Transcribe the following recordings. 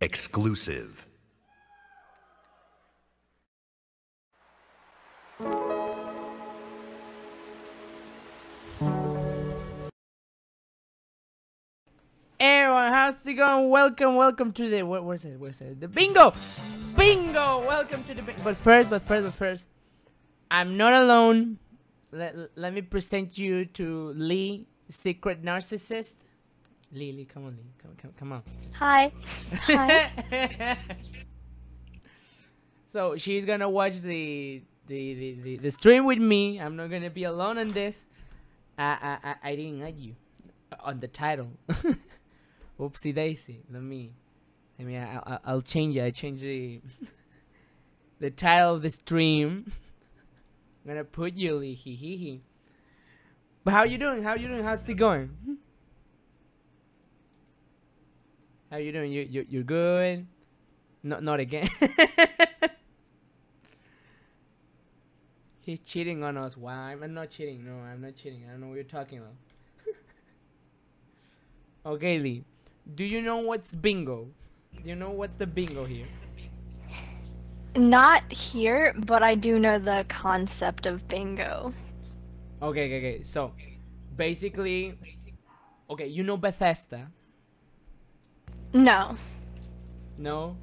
Exclusive. Everyone, how's it going? Welcome, welcome to the where, where's it? Where's it? The bingo, bingo. Welcome to the bingo. But first, but first, but first, I'm not alone. Let let me present you to Lee, secret narcissist. Lee, come on, Lee, come, come, come on. Hi. Hi. so she's gonna watch the, the the, the the stream with me. I'm not gonna be alone on this. I I I, I didn't add you uh, on the title. Oopsie daisy. Let me, I mean, I, I, I'll change it. I change the the title of the stream. I'm gonna put you Lee. Hee hee hee. But how are you doing? How you doing? How's it going? How you doing? You you you're good? Not not again. He's cheating on us. Why? I'm not cheating. No, I'm not cheating. I don't know what you're talking about. okay, Lee. Do you know what's bingo? Do you know what's the bingo here? Not here, but I do know the concept of bingo. Okay, okay, okay. So, basically, okay, you know Bethesda? No. No?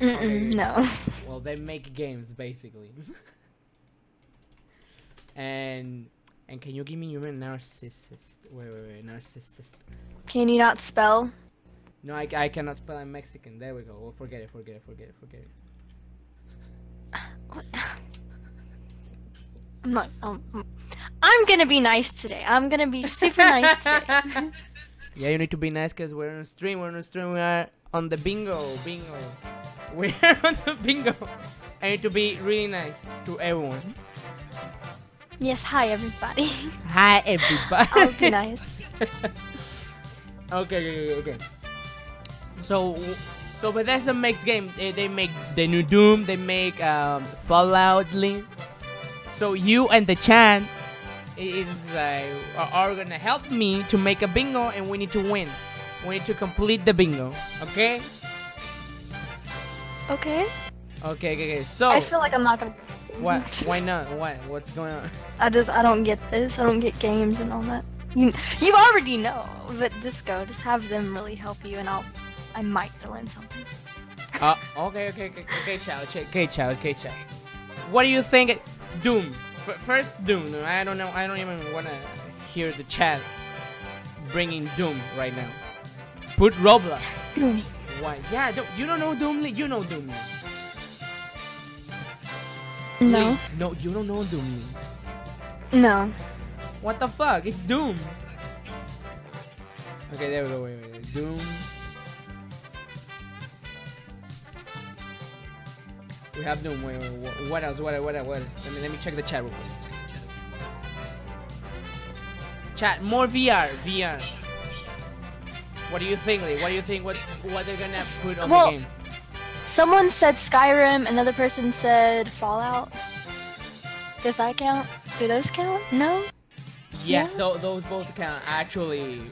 Mm-mm, Okay. no. Well, they make games basically. and and can you give me your narcissist? Wait, wait, wait, narcissist. Can you not spell? No, I, I cannot spell. I'm Mexican. There we go. Well, forget it. Forget it. Forget it. Forget it. What the? I'm not. Um, mm. I'm gonna be nice today. I'm gonna be super nice today. Yeah, you need to be nice because we're on stream. We're on stream. We are on the bingo. Bingo. We're on the bingo. I need to be really nice to everyone. yes. Hi, everybody. Hi, everybody. I'll be nice. Okay, okay, okay. So, so Bethesda makes game. They, they make the new Doom. They make um, Fallout Link. So you and the chat is uh, are are gonna help me to make a bingo, and we need to win. We need to complete the bingo. Okay. Okay. Okay, okay, okay. So I feel like I'm not gonna. what? Why not? What? What's going on? I just I don't get this. I don't get games and all that. You you already know, but just go. Just have them really help you, and I'll I might throw in something. Uh, okay, okay, okay, okay, Chow, ch- okay, Chow, okay, Chow. What do you think? Doom. F- first, Doom. I don't know. I don't even wanna hear the chat bringing Doom right now. Put Roblox. Doom. Why? Yeah, don't, you don't know Doom. You know Doom. No. No, you don't know Doom. No. What the fuck? It's Doom. Okay, there we go. Wait, wait, wait. Doom. We have wait, wait. What else? What, what, what else? Let me, let me check the chat real quick. Chat, more VR. VR. What do you think, Lee? What do you think? What, what they're gonna put on Well- the game? Someone said Skyrim, another person said Fallout. Does that count? Do those count? No? Yes, Yeah. tho- those both count. Actually,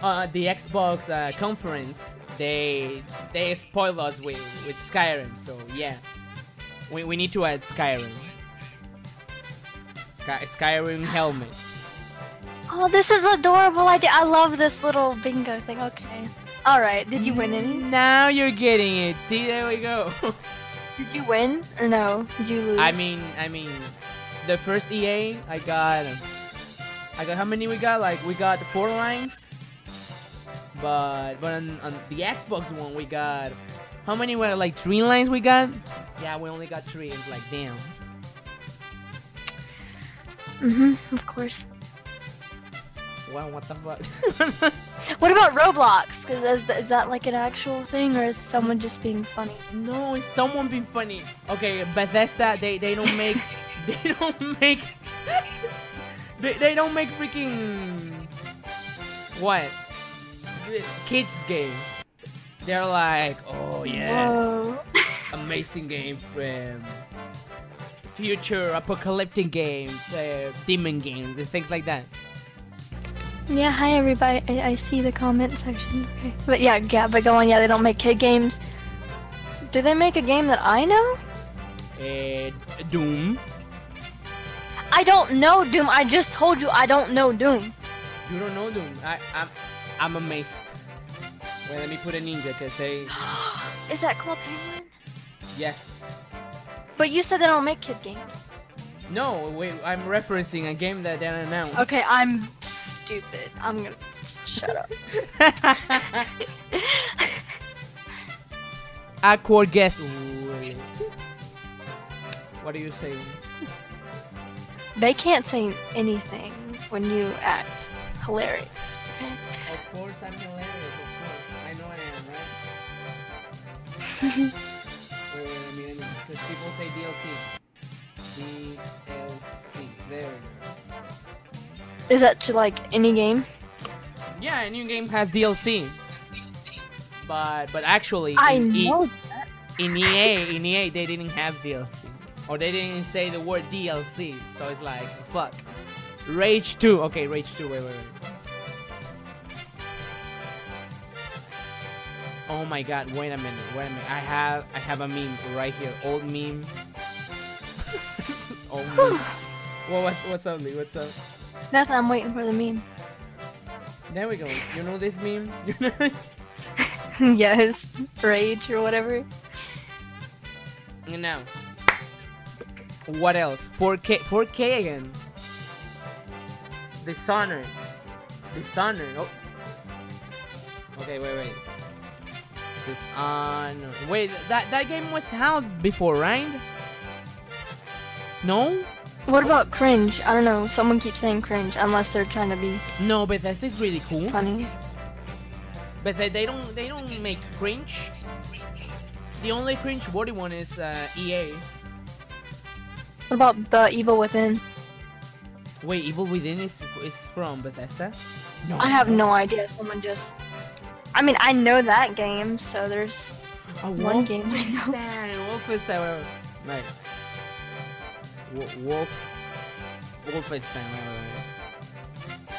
uh, the Xbox uh, conference they they spoiled us with with Skyrim. So yeah, we we need to add Skyrim. Skyrim helmet. Oh, this is adorable idea. I love this little bingo thing. Okay. Alright, did you win any? Now you're getting it. See, there we go. Did you win? Or no? Did you lose? I mean, I mean, the first EA I got. I got how many we got? Like we got four lines. But but on, on the Xbox one we got how many were like three lines we got? Yeah, we only got three. It's like damn. Mm-hmm, of course. Well, what the fuck? What about Roblox? Cause is, th- is that like an actual thing, or is someone just being funny? no, it's someone being funny. Okay, Bethesda, they they don't make they don't make they, they don't make freaking what kids games. They're like, oh yeah, amazing game from future apocalyptic games, uh, demon games, and things like that. Yeah, hi everybody. I, I see the comment section. Okay. But yeah, yeah, but go on. Yeah, they don't make kid games. Do they make a game that I know? Uh, Doom. I don't know Doom. I just told you I don't know Doom. You don't know Doom. I, I'm, I'm amazed. Wait, let me put a ninja because they. Is that Club Penguin? Yes. But you said they don't make kid games. No, wait. I'm referencing a game that they announced. Okay, I'm stupid. I'm gonna shut up. Awkward guest. Ooh. What are you saying? They can't say anything when you act hilarious. Okay. Of course, I'm hilarious. Wait, wait, let me, let me, because people say DLC. DLC. There. Is that to like any game? Yeah, a new game has DLC. But but actually, I in, E- know. in EA, in EA, they didn't have DLC, or they didn't say the word DLC. So it's like fuck. Rage 2. Okay, Rage 2. Wait, wait, wait. Oh my god, wait a minute, wait a minute. I have I have a meme right here. Old meme. Old meme. Well, what's what's up, Lee? What's up? Nothing. I'm waiting for the meme. There we go. You know this meme? You know yes, rage or whatever. And now, what else? 4K, 4K again. Dishonored. Dishonored. Oh. Okay, wait, wait. Dishonored. Wait, that that game was out before, right? No, What about cringe? I don't know. Someone keeps saying cringe unless they're trying to be no, Bethesda is really cool. funny. But they, they don't they don't make cringe. The only cringe worthy one is uh, EA. What about the Evil Within? Wait, Evil Within is is from Bethesda? No. I have no idea. Someone just. I mean, I know that game, so there's. A One game I know. Wolfenstein, Wolfenstein, right. Wo- Wolf, Wolfenstein, right, right, right.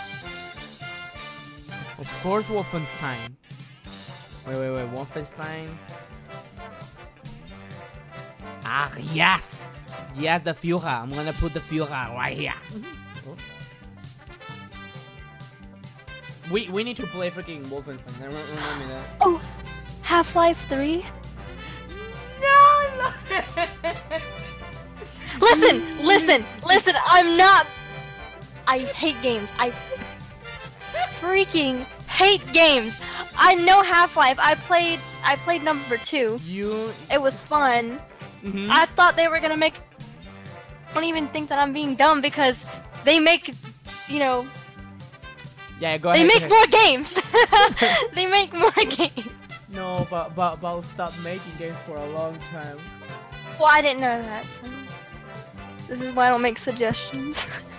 Of course, Wolfenstein. Wait, wait, wait, Wolfenstein. Ah, yes! Yes, the Führer. I'm gonna put the Führer right here. We, we need to play freaking Wolfenstein. Remind me that. Oh, Half Life 3? No. Listen, listen, listen, I'm not. I hate games. I freaking hate games. I know Half Life. I played. I played number two. You. It was fun. mhm. I thought they were gonna make. I don't even think that I'm being dumb because they make, you know, yeah, go they ahead. make more games. they make more games. No, but but but I'll stop making games for a long time. Well, I didn't know that. So this is why I don't make suggestions.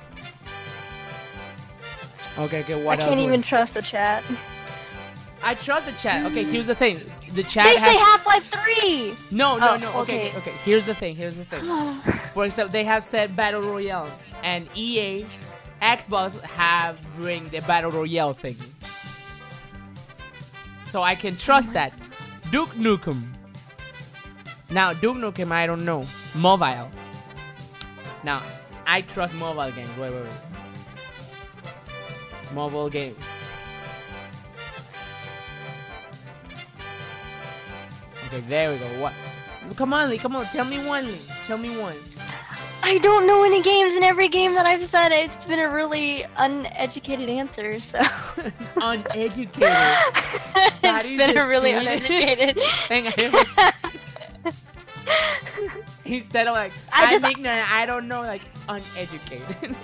Okay, okay. What I can't even trust the chat. I trust the chat. Okay, mm. here's the thing. The chat They has. say Half Life Three. no, no, Oh, no. Okay, okay. okay. Here's the thing. Here's the thing. For example, they have said battle royale, and EA, Xbox have bring the battle royale thing. So I can trust that. Duke Nukem. Now Duke Nukem, I don't know. Mobile. Now I trust mobile games. Wait, wait, wait. Mobile games. Okay, there we go. What? Come on, Lee. Come on. Tell me one, Lee. Tell me one. I don't know any games, and every game that I've said, it's been a really uneducated answer. So Uneducated. it's been a really uneducated. thing I ever- Instead of like, I I'm just- ignorant, I don't know, like, uneducated.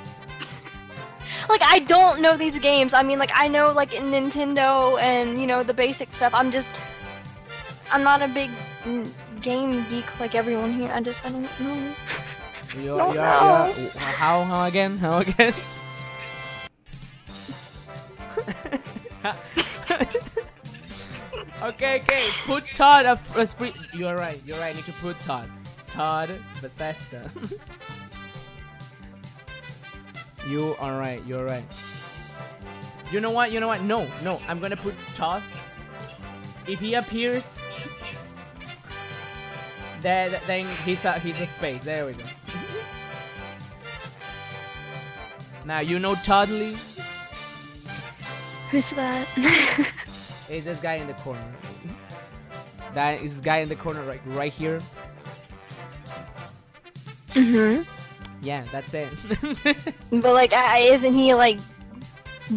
like I don't know these games. I mean, like I know like Nintendo and you know the basic stuff. I'm just, I'm not a big mm, game geek like everyone here. I just I don't know. You're, you're, you're, how, how again? How again? okay, okay. Put Todd as as free. You're right. You're right. Need to put Todd. Todd Bethesda. you are right. You're right. You know what? You know what? No, no. I'm gonna put Todd. If he appears, then then he's a he's a space. There we go. Now you know Toddly. Who's that? It's this guy in the corner. That is this guy in the corner right right here. mhm. Yeah, that's it. But like, I, isn't he like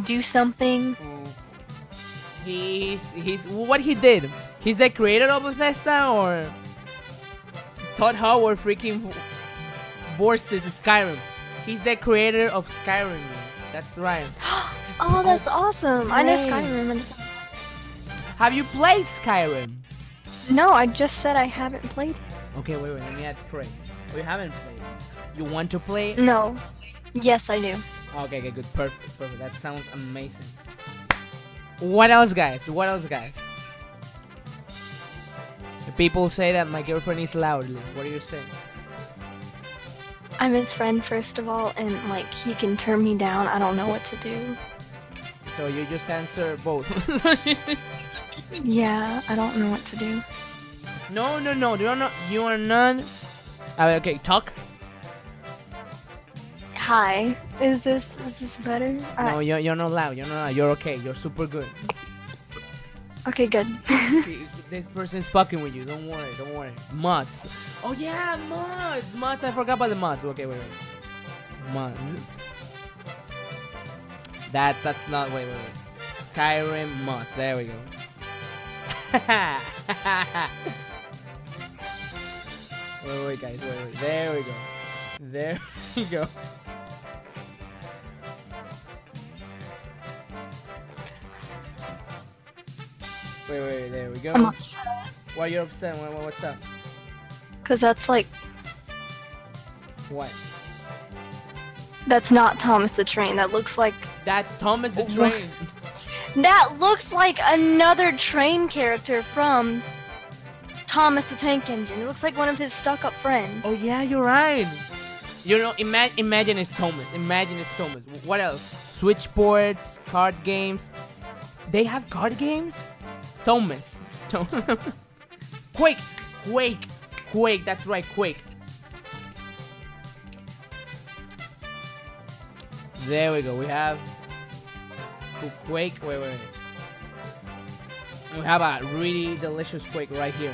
do something? he's he's what he did. He's the creator of Bethesda or Todd Howard freaking versus Skyrim. He's the creator of Skyrim. That's right. Oh, that's oh, awesome! I know Skyrim. Have you played Skyrim? No, I just said I haven't played. Okay, wait, wait. Let me add pray. Oh, we haven't played. You want to play? it. No. Yes, I do. Okay, okay, good. Perfect, perfect. That sounds amazing. What else, guys? What else, guys? People say that my girlfriend is loudly. What are you saying? I'm his friend first of all, and like he can turn me down. I don't know what to do. So you just answer both. Yeah, I don't know what to do. no, no, no. You are not. You are not. Uh, okay, talk. Hi. Is this is this better? No, you're, you're not loud. You're not loud. You're okay. You're super good. okay, good. This person's fucking with you. Don't worry. Don't worry. Mods. Oh yeah, mods. Mods. I forgot about the mods. Okay, wait, wait. Mods. That that's not. Wait, wait, wait. Skyrim mods. There we go. wait, wait, guys. Wait, wait. There we go. There we go. Wait, wait, there we go. I'm upset Why you're upset? What, what- what's up? because that's like What? that's not Thomas the Train. That looks like That's Thomas the What? Train. that looks like another train character from Thomas the Tank Engine. It looks like one of his stuck-up friends. Oh yeah, you're right. You know, ima- imagine it's Thomas. Imagine it's Thomas. What else? Switchboards, card games. They have card games. Thomas. Tom- Quake, Quake, Quake. That's right, Quake. There we go. We have Qu- Quake. Wait, wait, wait. We have a really delicious Quake right here.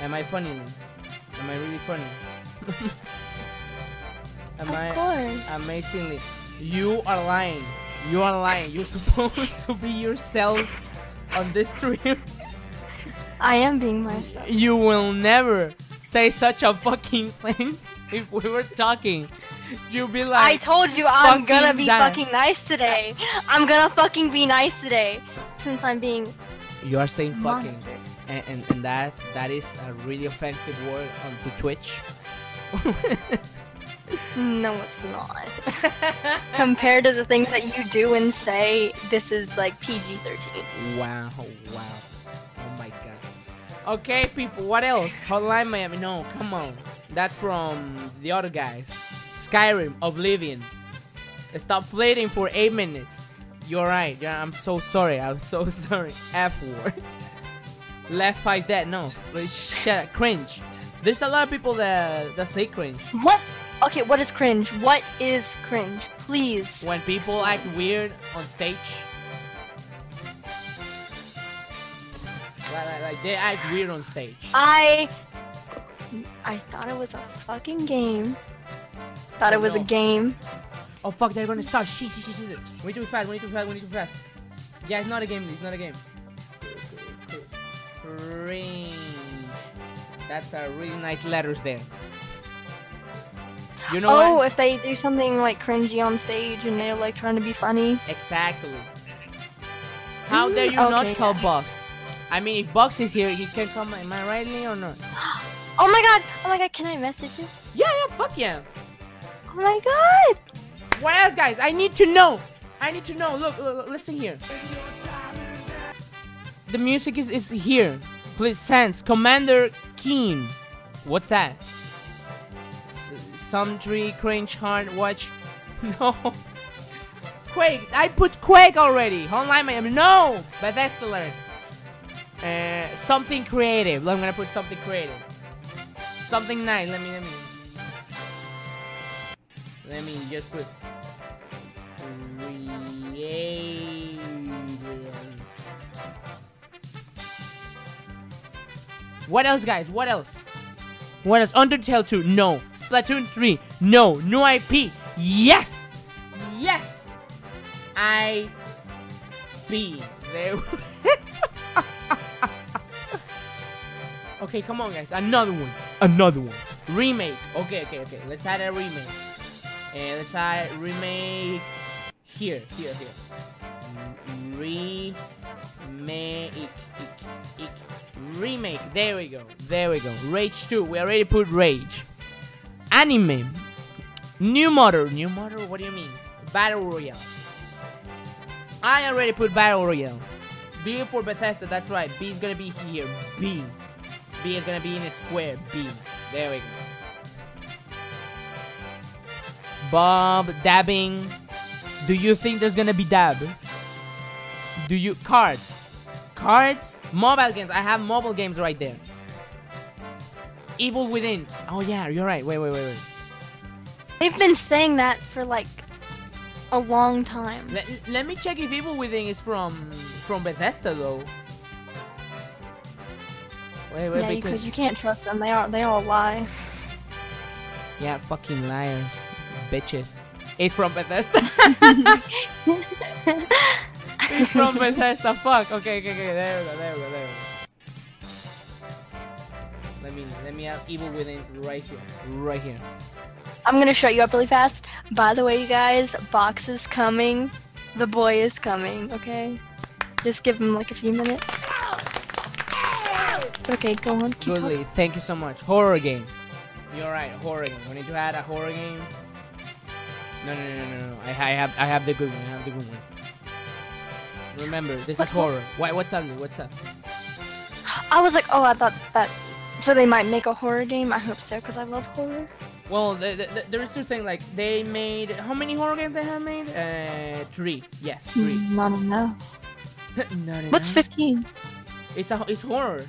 Am I funny? Am I really funny? Am of I course. amazingly? You are lying. You are lying. You're supposed to be yourself on this stream. I am being myself. You will never say such a fucking thing if we were talking. You'll be like. I told you I'm gonna be die. fucking nice today. I'm gonna fucking be nice today. Since I'm being you are saying fucking, and, and, and that that is a really offensive word onto Twitch. No, it's not. Compared to the things that you do and say, this is like PG-13. Wow, wow. Oh my god. Okay, people, what else? Hotline Miami. No, come on. That's from the other guys. Skyrim, Oblivion. Stop flirting for 8 minutes. You're right. Yeah, I'm so sorry. I'm so sorry. F word. Left 5 dead. No. Shut up. Cringe. There's a lot of people that, that say cringe. What? Okay, what is cringe? What is cringe? Please. When people act weird on stage. Like, like, like they act weird on stage. I I thought it was a fucking game. Thought Oh, it was no. a game. Oh fuck, they're gonna start. Shit, shit, shit, shit. We need to be fast, we need to be fast, we need to be fast. Yeah, it's not a game, it's not a game. Cringe. That's a really nice letters there. You know oh, what? if they do something like cringy on stage and they're like trying to be funny. Exactly. How dare you Mm, not okay, call yeah. Box? I mean, if Box is here, he can come. Am I right, Lee, or not? Oh my god! Oh my god, can I message you? Yeah, yeah, fuck yeah. Oh my god! What else, guys? I need to know. I need to know. Look, look, look, listen here. The music is, is here. Please, sense. Commander Keen. What's that? S- some tree, cringe, hard, watch. No. Quake. I put Quake already. Online Miami. No. but Bethesda learn. Uh, something creative. I'm gonna put something creative. Something nice. Let me. Let me. Let me just put. What else, guys? What else? What else? Undertale 2, no. Splatoon 3, no. New IP, yes! Yes! I B. There. okay, come on, guys. Another one. Another one. Remake. Okay, okay, okay. Let's add a remake. And let's add remake here, here, here. Remake. Remake. There we go. There we go. Rage 2. We already put Rage. Anime. New model. New model? What do you mean? Battle Royale. I already put Battle Royale. B for Bethesda. That's right. B is gonna be here. B. B is gonna be in a square. B. There we go. Bob dabbing. Do you think there's gonna be dab? Do you cards? Cards? Mobile games. I have mobile games right there. Evil Within. Oh yeah, you're right. Wait, wait, wait, wait. They've been saying that for like a long time. Let, let me check if Evil Within is from from Bethesda though. Wait, wait, yeah, because because you can't trust them. They are they all lie. yeah, fucking liars, bitches. It's from Bethesda. it's from Bethesda. Fuck. Okay, okay, okay. There we go. There we go. There we go. Let me let me have Evil Within right here, right here. I'm gonna shut you up really fast. By the way, you guys, box is coming. The boy is coming. Okay, just give him like a few minutes. Okay, go on. Keep talking. Goodly, thank you so much. Horror game. You're right, horror game. We need to add a horror game. No, no, no, no, no, no. I, I have, I have the good one. I have the good one. Remember, this is What- horror. Why? What's up? What's up? I was like, oh, I thought that. So they might make a horror game. I hope so, cause I love horror. Well, the, the, the, there is two things. Like they made how many horror games they have made? Uh, three. Yes, three. Hmm, Not enough. no, no, What's 15? It's a, it's horror.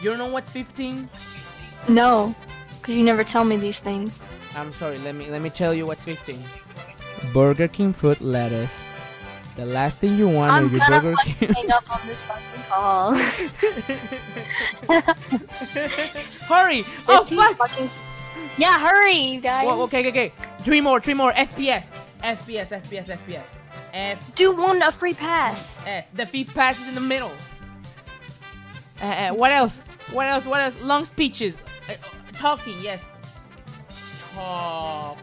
You don't know what's 15? No, cause you never tell me these things. I'm sorry. Let me let me tell you what's 15. Burger King foot lettuce. The last thing you want I'm is your gonna Burger fucking King. hang up on this fucking call. Hurry! Oh fuck! fucking- Yeah, hurry, you guys. Whoa, okay, okay, okay. Three more, three more. FPS, FPS, FPS, FPS. F Do one a free pass. S. The fifth pass is in the middle. Uh, uh, what else? What else? What else? Long speeches. Uh, talking, yes. Talk.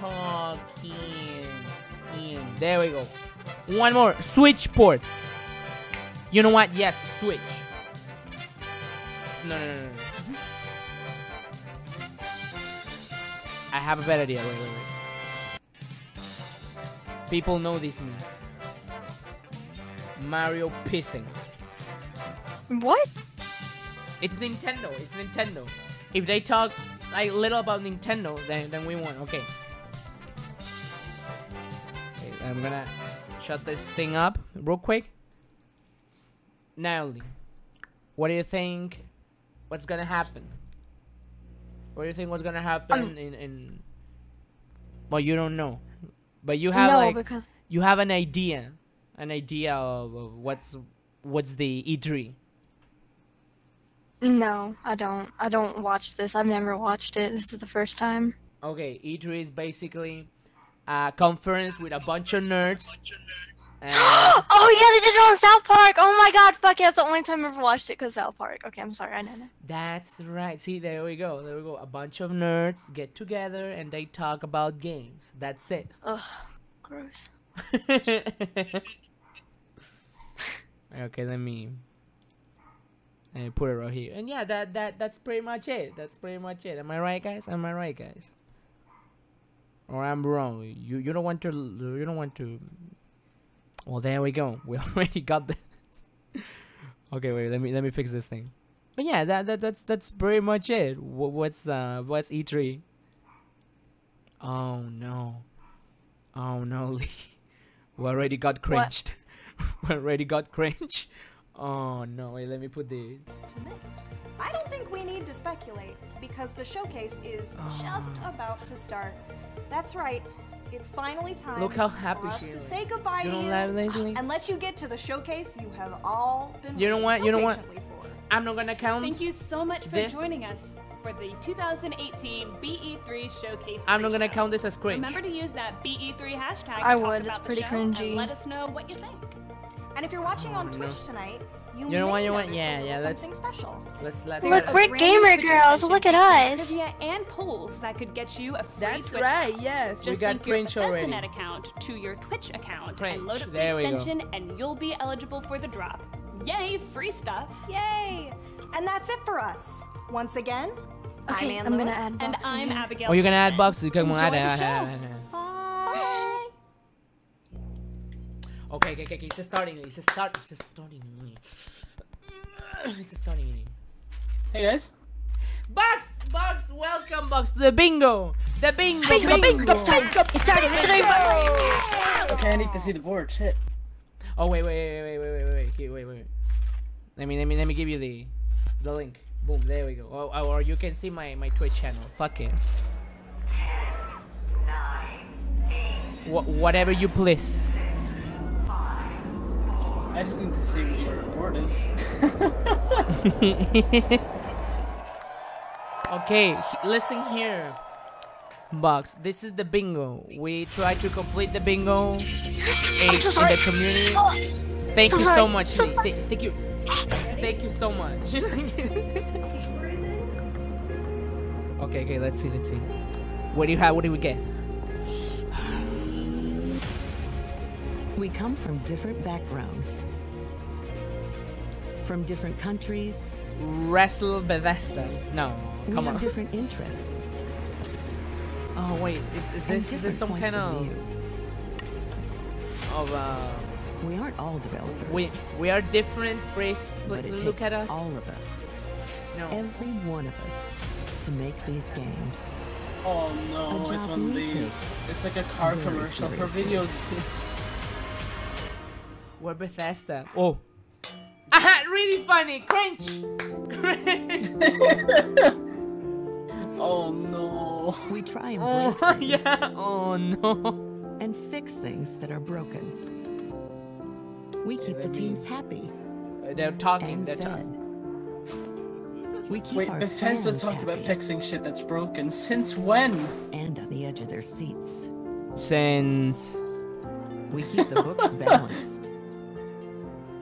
Talking. There we go. One more. Switch ports. You know what? Yes, switch. No, no, no, no. I have a better idea. Wait, wait, wait. People know this meme. Mario pissing. What? It's Nintendo. It's Nintendo. If they talk like little about Nintendo, then then we won. Okay. Okay, I'm gonna shut this thing up real quick. Natalie, what do you think? What's gonna happen? What do you think? What's gonna happen Um, in in? Well, you don't know, but you have no, like because you have an idea, an idea of, of what's what's the E E3. no, I don't. I don't watch this. I've never watched it. This is the first time. Okay, E3 is basically a conference with a bunch of nerds. And oh yeah, they did it on South Park. Oh my god, fuck yeah, that's the only time I've ever watched it because South Park. Okay, I'm sorry, I know. that's right. See, there we go. There we go. A bunch of nerds get together and they talk about games. That's it. Ugh, gross. okay, let me let me put it right here. And yeah, that that that's pretty much it. That's pretty much it. Am I right, guys? Am I right, guys? Or I'm wrong. You you don't want to you don't want to. Well, there we go. We already got this. okay, wait. Let me let me fix this thing. But yeah, that, that that's that's pretty much it. Wh- What's uh what's E3? Oh no. Oh no, Lee. We already got cringed. we already got cringed. Oh no, wait, let me put this. I don't think we need to speculate because the showcase is just Ah. about to start. That's right. It's finally time Look how happy for us to is. say goodbye You to don't you laugh, and let you get to the showcase you have all been You know what? so You know what? for. I'm not gonna count. Thank you so much for This- joining us for the 2018 BE3 Showcase. I'm not gonna pre-show. count this as cringe. Remember to use that BE3 hashtag. I to talk would, it's about pretty show and cringy. let us know what you think. And if you're watching on no. Twitch tonight, you, You know what, you know what? Yeah, little yeah, let's- something special. Let's let's. Look, There's let's- we're gamer girls, look at us. Trivia and polls that could get you a free That's Twitch right. account. Yes, Just we got link your cringe already. BethesdaNet account to your Twitch account Cringe. and load up the There we go. extension, and you'll be eligible for the drop. Yay, free stuff! Yay! And that's it for us. Once again, Okay, I'm Ann I'm gonna Lewis. add And I'm. Abigail. Oh, you're gonna add Friedman. boxes? Come on, Enjoy add, the add, show. add, add. Okay, okay, okay, it's starting. It's start. It's starting. It's starting. Hey guys. Bugs, Bugs, welcome, Bugs, to the bingo, the bingo, Bingo, bingo. bingo, it's starting, it's starting, it's starting. Okay, I need to see the board. Shit. Oh wait, wait, wait, wait, wait, wait, wait, wait, wait, wait. Let me, let me, let me give you the, the link. Boom, there we go. Or, or you can see my my Twitch channel. Fuck it. Wh- whatever you please. I just need to see what your board is. Okay, listen here. Box, this is the bingo. We try to complete the bingo in, so in sorry. the community. Thank so you so much. So Th- thank you. Thank you so much. okay, okay, let's see, let's see. What do you have? What do we get? We come from different backgrounds, from different countries. Wrestle Bethesda. No, come We come have on. different interests Oh wait, is, is this is this some kind of of view. of uh? We aren't all developers. We we are different. Brace. but it Look takes at us. all of us, No. every one of us, to make these games. oh no, it's one of we these. It's like a car very commercial for video games. We're Bethesda. Oh. Aha, really funny. Cringe. Cringe. Oh no. We try and Oh, things yeah. Oh, no. and fix things that are broken. We keep the let me- teams happy uh, They're talking. and They're fed. talking. We keep Wait, our Bethesda's fans talking about fixing shit that's broken. Since when? and on the edge of their seats. Since. We keep the books balanced.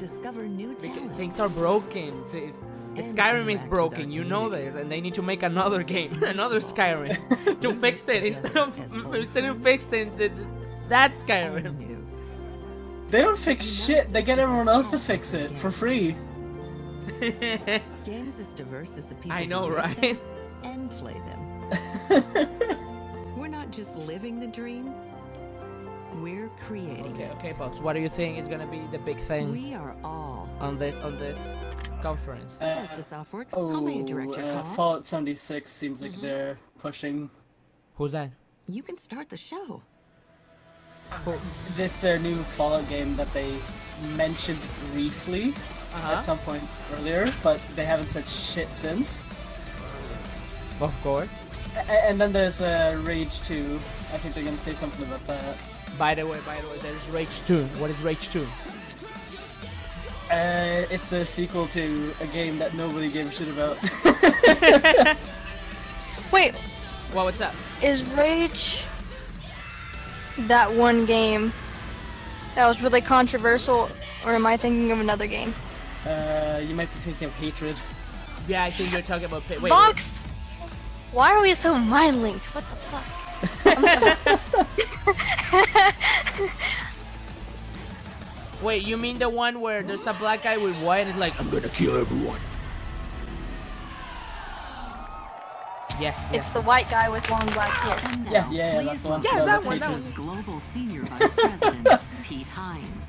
Discover new Because things are broken. See, if And Skyrim is broken, you know this, and they need to make another game, another Skyrim, to fix it instead of As old instead of friends. fixing the, that Skyrim. They don't fix shit. They get everyone else to fix it for free. Games as diverse as the people I know, right? and play them. We're not just living the dream. We're creating Okay, it. okay, Box. What do you think is gonna be the big thing We are all. on this on this conference? Uh, Bethesda Softworks. oh, How may I direct your uh, call? Fallout 76 seems like they're pushing. Who's that? You can start the show. It's their new Fallout game that they mentioned briefly Uh-huh. at some point earlier, but they haven't said shit since. Of course. A- and then there's uh, Rage 2. I think they're gonna say something about that. By the way, by the way, there's Rage 2. What is Rage 2? Uh, it's a sequel to a game that nobody gave a shit about. Wait, Well, what's up? is Rage that one game that was really controversial, or am I thinking of another game? uh, you might be thinking of Hatred. Yeah, I think you're talking about. Pa- wait, Box! Why are we so mind linked? What the fuck? I'm sorry. Wait, wait, you mean the one where there's a black guy with white and it's like, I'm gonna kill everyone? Yes, it's the white guy with long black hair. Yeah, yeah, yeah, that's the one. welcome Yeah, that that's one, that Hatred. one. Global Senior Vice President, Pete Hines.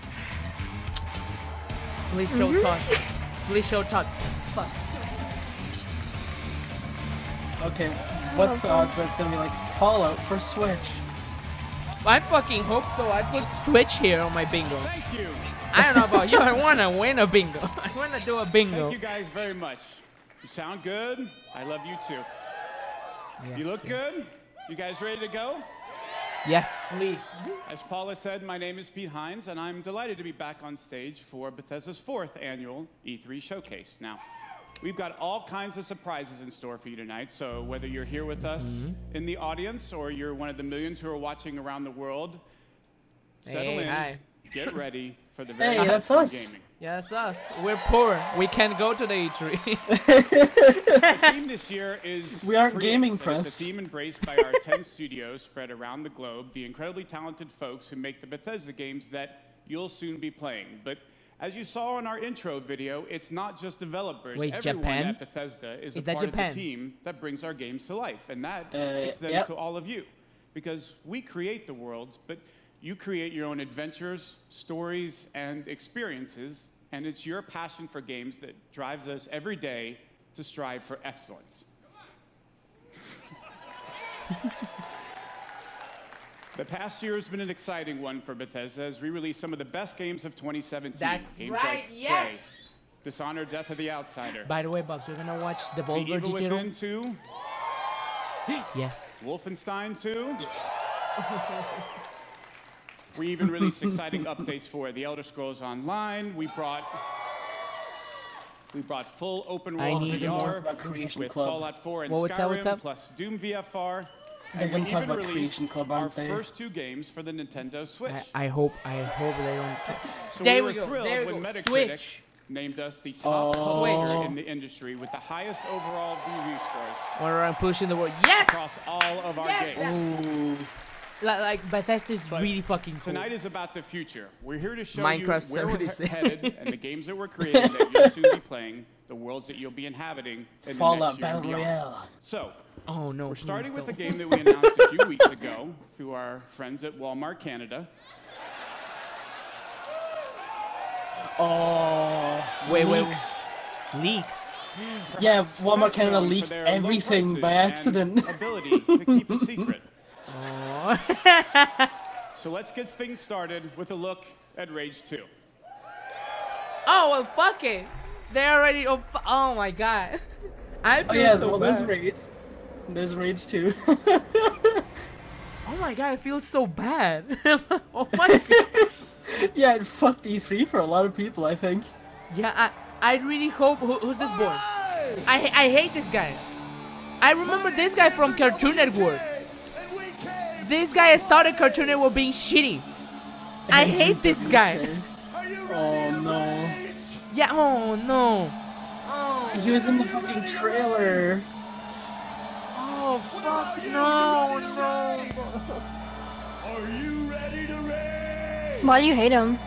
Please show mm-hmm. Todd. Please show Todd. Fuck. Okay, oh, what's the odds that's gonna be like Fallout for Switch? I fucking hope so. I put Switch here on my bingo. Thank you. I don't know about you. I wanna win a bingo. I wanna do a bingo. Thank you guys very much. You sound good. I love you too. Yes, You look yes. good. You guys ready to go? Yes, please. As Paula said, my name is Pete Hines, and I'm delighted to be back on stage for Bethesda's fourth annual E3 Showcase. Now, we've got all kinds of surprises in store for you tonight, so whether you're here with us Mm-hmm. in the audience or you're one of the millions who are watching around the world, settle Hey, in, hi. get ready for the very Hey, that's us. gaming. Yeah, that's us. We're poor. We can't go to the E E3. The theme this year is We aren't Create. gaming So It's press. a theme embraced by our 10 studios spread around the globe, the incredibly talented folks who make the Bethesda games that you'll soon be playing. But as you saw in our intro video, it's not just developers. Wait, Everyone Japan? at Bethesda is, Is a part Japan? of the team that brings our games to life, and that Uh, extends yep. to all of you. Because we create the worlds, but you create your own adventures, stories, and experiences, and it's your passion for games that drives us every day to strive for excellence. The past year has been an exciting one for Bethesda as we released some of the best games of 2017. That's games right, like yes! Prey, Dishonored, Death of the Outsider, By the way, Bugs, we're gonna watch The Devolver Evil Digital. Within 2, Yes. Wolfenstein 2. we even released exciting updates for The Elder Scrolls Online. We brought we brought full open world VR more about Creation with Club. Fallout 4 and Well, what's Skyrim up, what's up? plus Doom VFR. They're gonna talk about Creation Club, aren't they? first two games for the Nintendo Switch. I, I hope. I hope they don't. So There we we were go, thrilled there we when go, Metacritic Switch. named us the top Oh. publisher in the industry with the highest overall review scores When I'm pushing the world. Yes. across all of our Yes, games. Ooh. Like, like Bethesda is But really fucking cool. Tonight is about the future. We're here to show Minecraft you where we're headed and the games that we're creating that you'll soon be playing, the worlds that you'll be inhabiting in the Fallout next year Battle and beyond. Royale. So, oh no. we're starting please with a don't. game that we announced a few weeks ago through our friends at Walmart Canada. Oh, Wait, wait, leaks. leaks. Yeah, Perhaps Walmart Canada leaked everything by accident. ability to keep a secret. Oh. So let's get things started with a look at Rage 2. oh well, fuck it. They are already. Oh, oh my god. I oh, feel Oh yeah, so well there's bad. Rage. There's Rage too. Oh my god, I feel so bad. oh my god. yeah, it fucked E3 for a lot of people, I think. Yeah, I, I really hope. Who, who's this boy? I, I hate this guy. I remember this guy from Cartoon Network. This guy started Cartoon Network being shitty. I hate this guy. Oh no. Yeah, oh no. Oh, He was in the fucking trailer. Oh fuck no, no. Why do you hate him?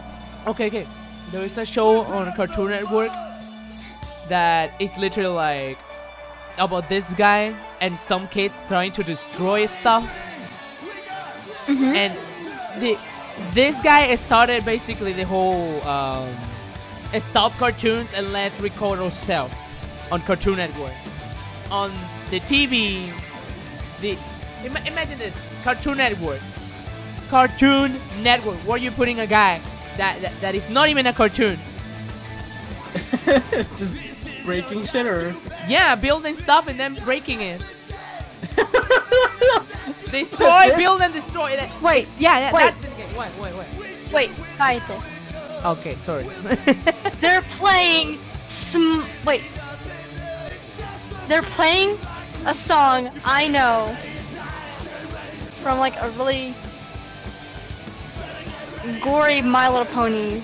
Okay, okay. There is a show on Cartoon Network that is literally like about this guy and some kids trying to destroy stuff. And the this guy started basically the whole um, stop cartoons and let's record ourselves on Cartoon Network. On the TV, the ima- imagine this Cartoon Network. Cartoon Network. Where are you putting a guy that, that that is not even a cartoon? Just breaking shit or Yeah, building stuff and then breaking it. destroy, build, and destroy. That- Wait, Yeah, yeah, wait. that's the game. Wait, wait, wait. Wait, cállate. Okay, sorry. They're playing sm- wait. They're playing a song I know from like a really gory My Little Pony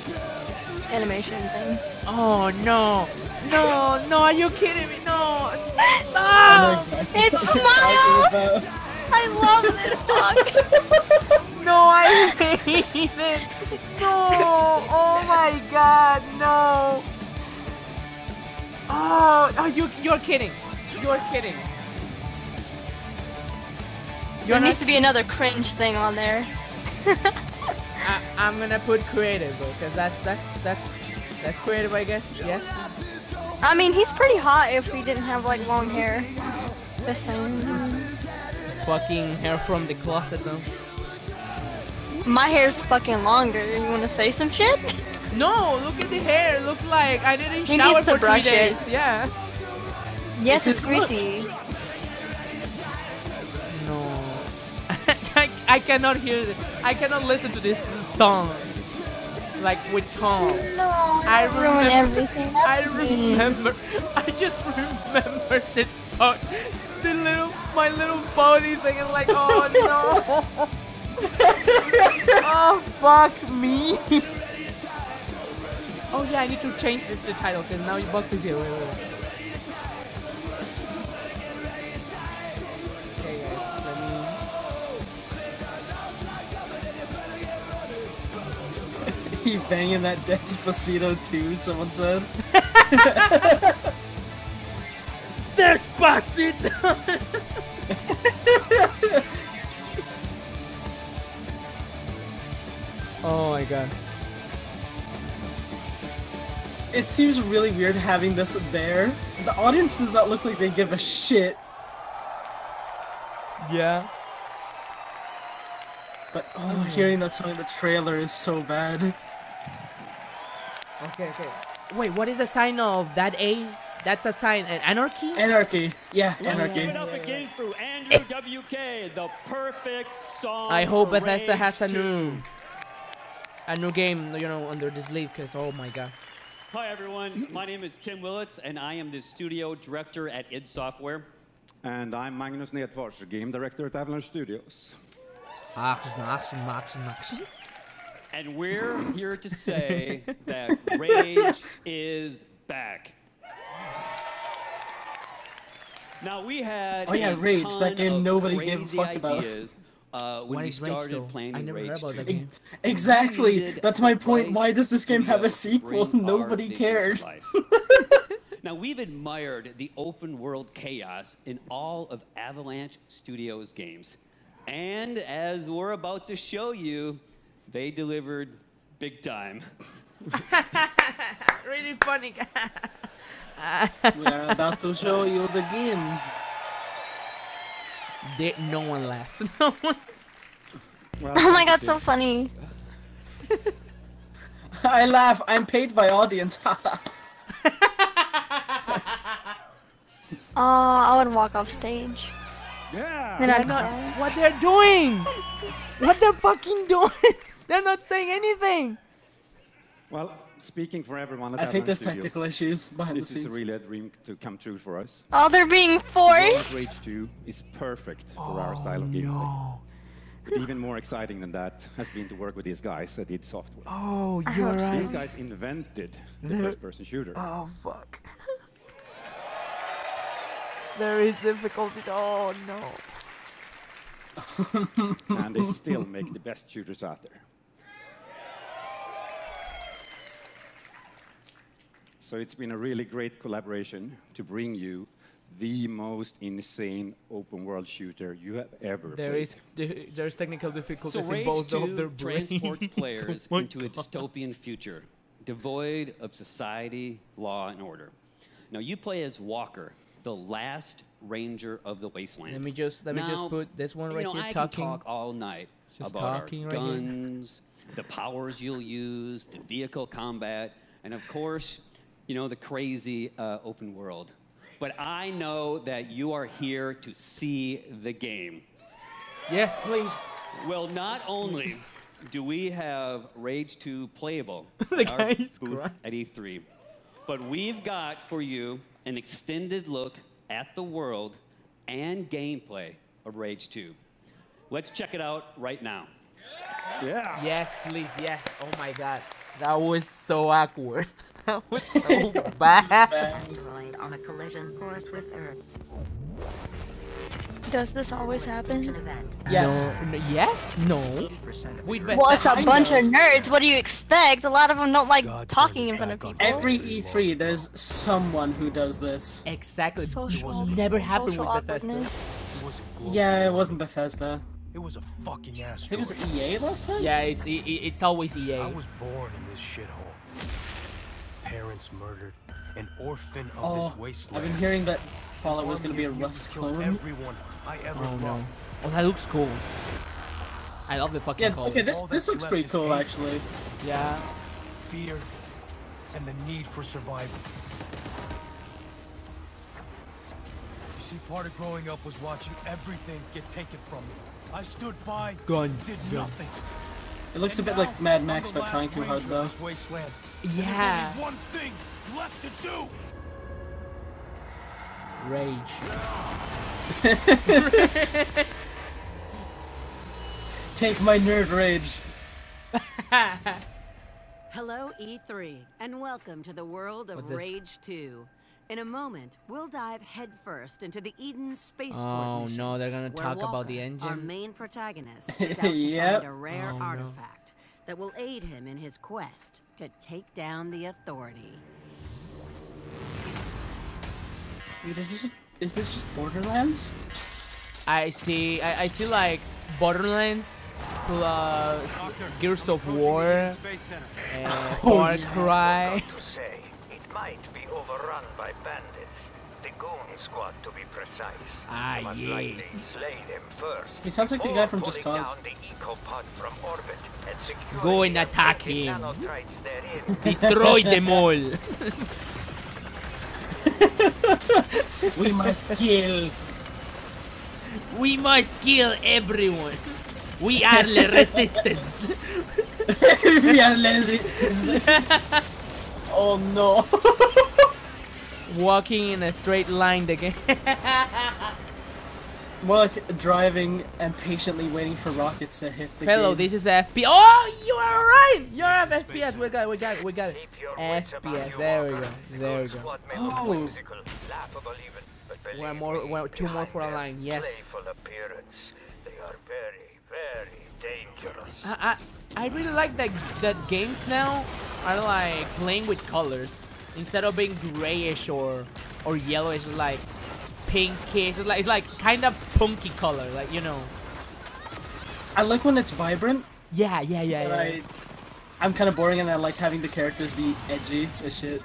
animation thing. oh no, no, no! Are you kidding me? No, stop! exactly It's what Smile! I love this song. No, I hate it. No! Oh my God, no! Oh, oh you, you're kidding. You're kidding. there You're needs not, to be another cringe thing on there. I, I'm gonna put creative, because that's that's that's that's creative, I guess. Yes. I mean, he's pretty hot if he didn't have like long hair. Just saying. Fucking hair from the closet, though. My hair's fucking longer. You wanna say some shit? No, look at the hair. It looks like I didn't He shower needs for three brush it. days. Yeah. Yes, It's it's his look. greasy. No. I, I cannot hear this. I cannot listen to this song. Like with calm. No, I I ruin remember- everything. I That's mean. remember. I just remember the part, the little, my little pony thing is like, oh no. oh fuck me. oh yeah, I need to change the, the title because now your box is here. Wait, wait, wait. Okay, guys, let me. He banging that Despacito too, someone said. Despacito. oh my god. It seems really weird having this there. The audience does not look like they give a shit, Yeah. but oh, hearing that song in the trailer is so bad. Okay, okay. Wait, what is the sign of that A? That's a sign, an anarchy? Anarchy. Yeah, anarchy. It up again for Andrew WK, the perfect song. I hope for Bethesda Rage has a new, a new game, you know, under this leaf, Cause oh my god. Hi everyone, my name is Tim Willits, and I am the studio director at id Software. And I'm Magnus Nedfors, game director at Avalanche Studios. Action, action, action, action. And we're here to say that Rage is back. Now we had Oh, yeah, Rage, that game nobody gave a crazy fuck about. ideas, uh, when What we is Rage started though? I never Rage heard about that game. Exactly. That's my point. Why does this game have a sequel? Nobody vision cared. now we've admired the open world chaos in all of Avalanche Studios games, and as we're about to show you, they delivered big time. Really funny. We are about to show you the game. there, no one laughed. No one. Well, Oh my god, so funny. I laugh. I'm paid by audience. Oh, I would walk off stage. Yeah! Then They're I'd not. cry. What they're doing? What they're fucking doing? They're not saying anything. Well, speaking for everyone at I think there's Studios, technical issues behind the This is really a dream to come true for us. Oh, they're being World forced. Rage 2 is perfect for our oh, style of gameplay. No. But even more exciting than that has been to work with these guys at id Software. Oh, you're hope so. These guys invented the They're- first-person shooter. Oh fuck. there is difficulties. Oh no. and they still make the best shooters out there. So it's been a really great collaboration to bring you the most insane open world shooter you have ever There played. is di- there's technical So difficulties in Rage both 2 of their brains. transports players Oh my into a God. dystopian future, devoid of society, law, and order. Now you play as Walker, the last ranger of the wasteland. Let me just let me just put this one you right know, here I talking. can talk all night Just about talking our right here. guns, the powers you'll use, the vehicle combat, and of course, you know, the crazy uh, open world. But I know that you are here to see the game. Yes, please. Well, not only do we have Rage 2 playable The at our booth at E3, but we've got for you an extended look at the world and gameplay of Rage 2. Let's check it out right now. Yeah. Yes, please. Yes. Oh my god. That was so awkward. that was so bad. asteroid on a collision course with Earth. Does this always happen? Yes. No, no, yes. No. 80% of Wait, Earth- but Well, it's a bunch of of. nerds. What do you expect? A lot of them don't like talking in front of people. Every E3, there's someone who does this. exactly. social, it never happened with Bethesda. It was a global Yeah, it wasn't Bethesda. It was a fucking asteroid. it was EA last time? Yeah, it's it, it's always EA. I was born in this shithole. Parents murdered, an orphan of Oh, this I've been hearing that Fallout was gonna be a of mutants Rust killed clone. Everyone I ever Oh no. loved. Oh, that looks cool. I love the fucking Yeah, color. okay, this this looks pretty cool hate. actually. Yeah. Fear and the need for survival. You see, part of growing up was watching everything get taken from me. I stood by, Gun, did gun. nothing. It looks a bit like Mad Max, but trying too hard though. wasteland. And there's Yeah. only one thing left to do. Rage. Take my nerd rage. Hello, E3, and welcome to the world of Rage 2. In a moment, we'll dive headfirst into the Eden spaceport Oh mission, no, they're gonna where talk about the Walker, Our main protagonist is out to Yep. find a rare Oh, no. Artifact that will aid him in his quest to take down the Authority. Wait, is this is this just Borderlands? I see. I, I see like Borderlands plus Gears of War and Oh, Far yeah. Cry. say. It might be overrun by bandits. The Goon Squad, to be precise. Ah, yes. slay them first. He sounds like the guy from before Just Cause. down the ecopod from orbit and securing Go and attack him. Destroy them all. We must kill. We must kill everyone. We are the resistance. we are the resistance. oh no. Walking in a straight line again. More like driving and patiently waiting for rockets to hit the Hello, game. this is FP. Oh, you are right. You're at FPS. We got, it, we got, it, we got it. FPS. There we go. There we go. Oh. Whimsical, laughable even, but believe One more, one, two more for a line. Yes. They are very, very dangerous. I, I, I really like that that games now are like playing with colors instead of being grayish or or yellowish, like pinkish. It's like it's like kind of punky color, like you know. I like when it's vibrant. Yeah, yeah, yeah, But yeah. I, I'm kind of boring, and I like having the characters be edgy as shit.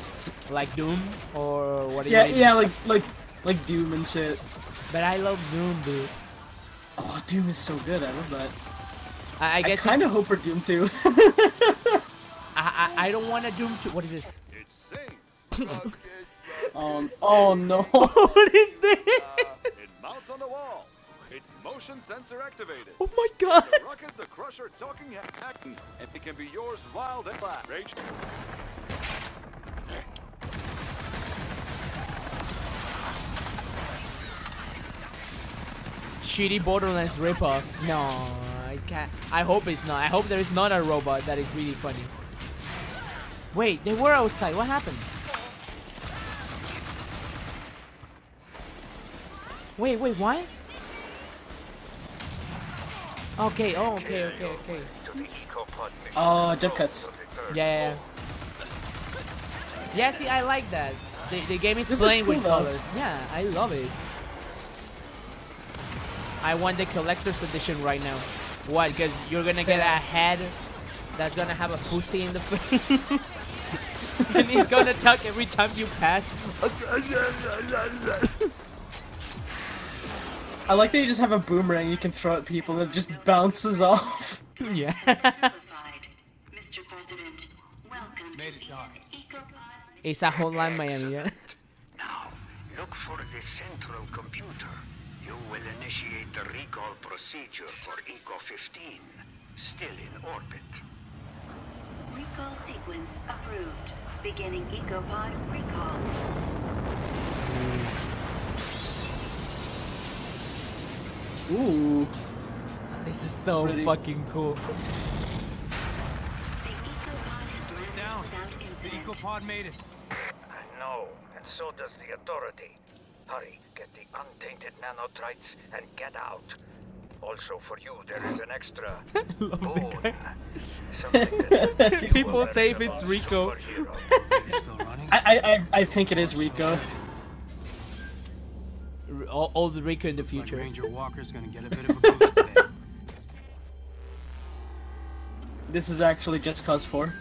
Like Doom or what? do yeah, you yeah, like like like Doom and shit. But I love Doom, dude. Oh, Doom is so good. I love that. I, I guess kind of hope for Doom too. I, I I don't want to Doom to. What is this? um. Oh no. what is this? It mounts on the wall. It's motion sensor activated. Oh my god. The rocket, the crusher, talking hack, and it can be yours wild and flat. Rage. Shitty Borderlands ripoff. No, I can't. I hope it's not. I hope there is not a robot that is really funny. Wait, they were outside. What happened? Wait, wait, what? Okay, oh, okay, okay, okay. Oh, jump cuts. Yeah, yeah, see, I like that. The, the game is This playing with cool, though. colors. Yeah, I love it. I want the collector's edition right now. What? Because you're gonna get a head that's gonna have a pussy in the face. and he's gonna talk every time you pass. I like that you just have a boomerang you can throw at people and it just bounces off. yeah. Mr. President, welcome Made it, Doc. it's a hotline Miami. Yeah. Look for the central computer. You will initiate the recall procedure for Eco 15, still in orbit. Recall sequence approved. Beginning Ecopod recall. Ooh. This is so Pretty. fucking cool. The It's down. The ecopod made it. I know, and so does the Authority. Hurry, get the untainted nanotrites and get out. Also for you, there is an extra boon. Something that you People say if it's Rico. Still running? I, I I I think it is Rico. R- All, all the Rico in the Looks like future. Ranger Walker's gonna get a bit of a boost today. This is actually Just Cause 4.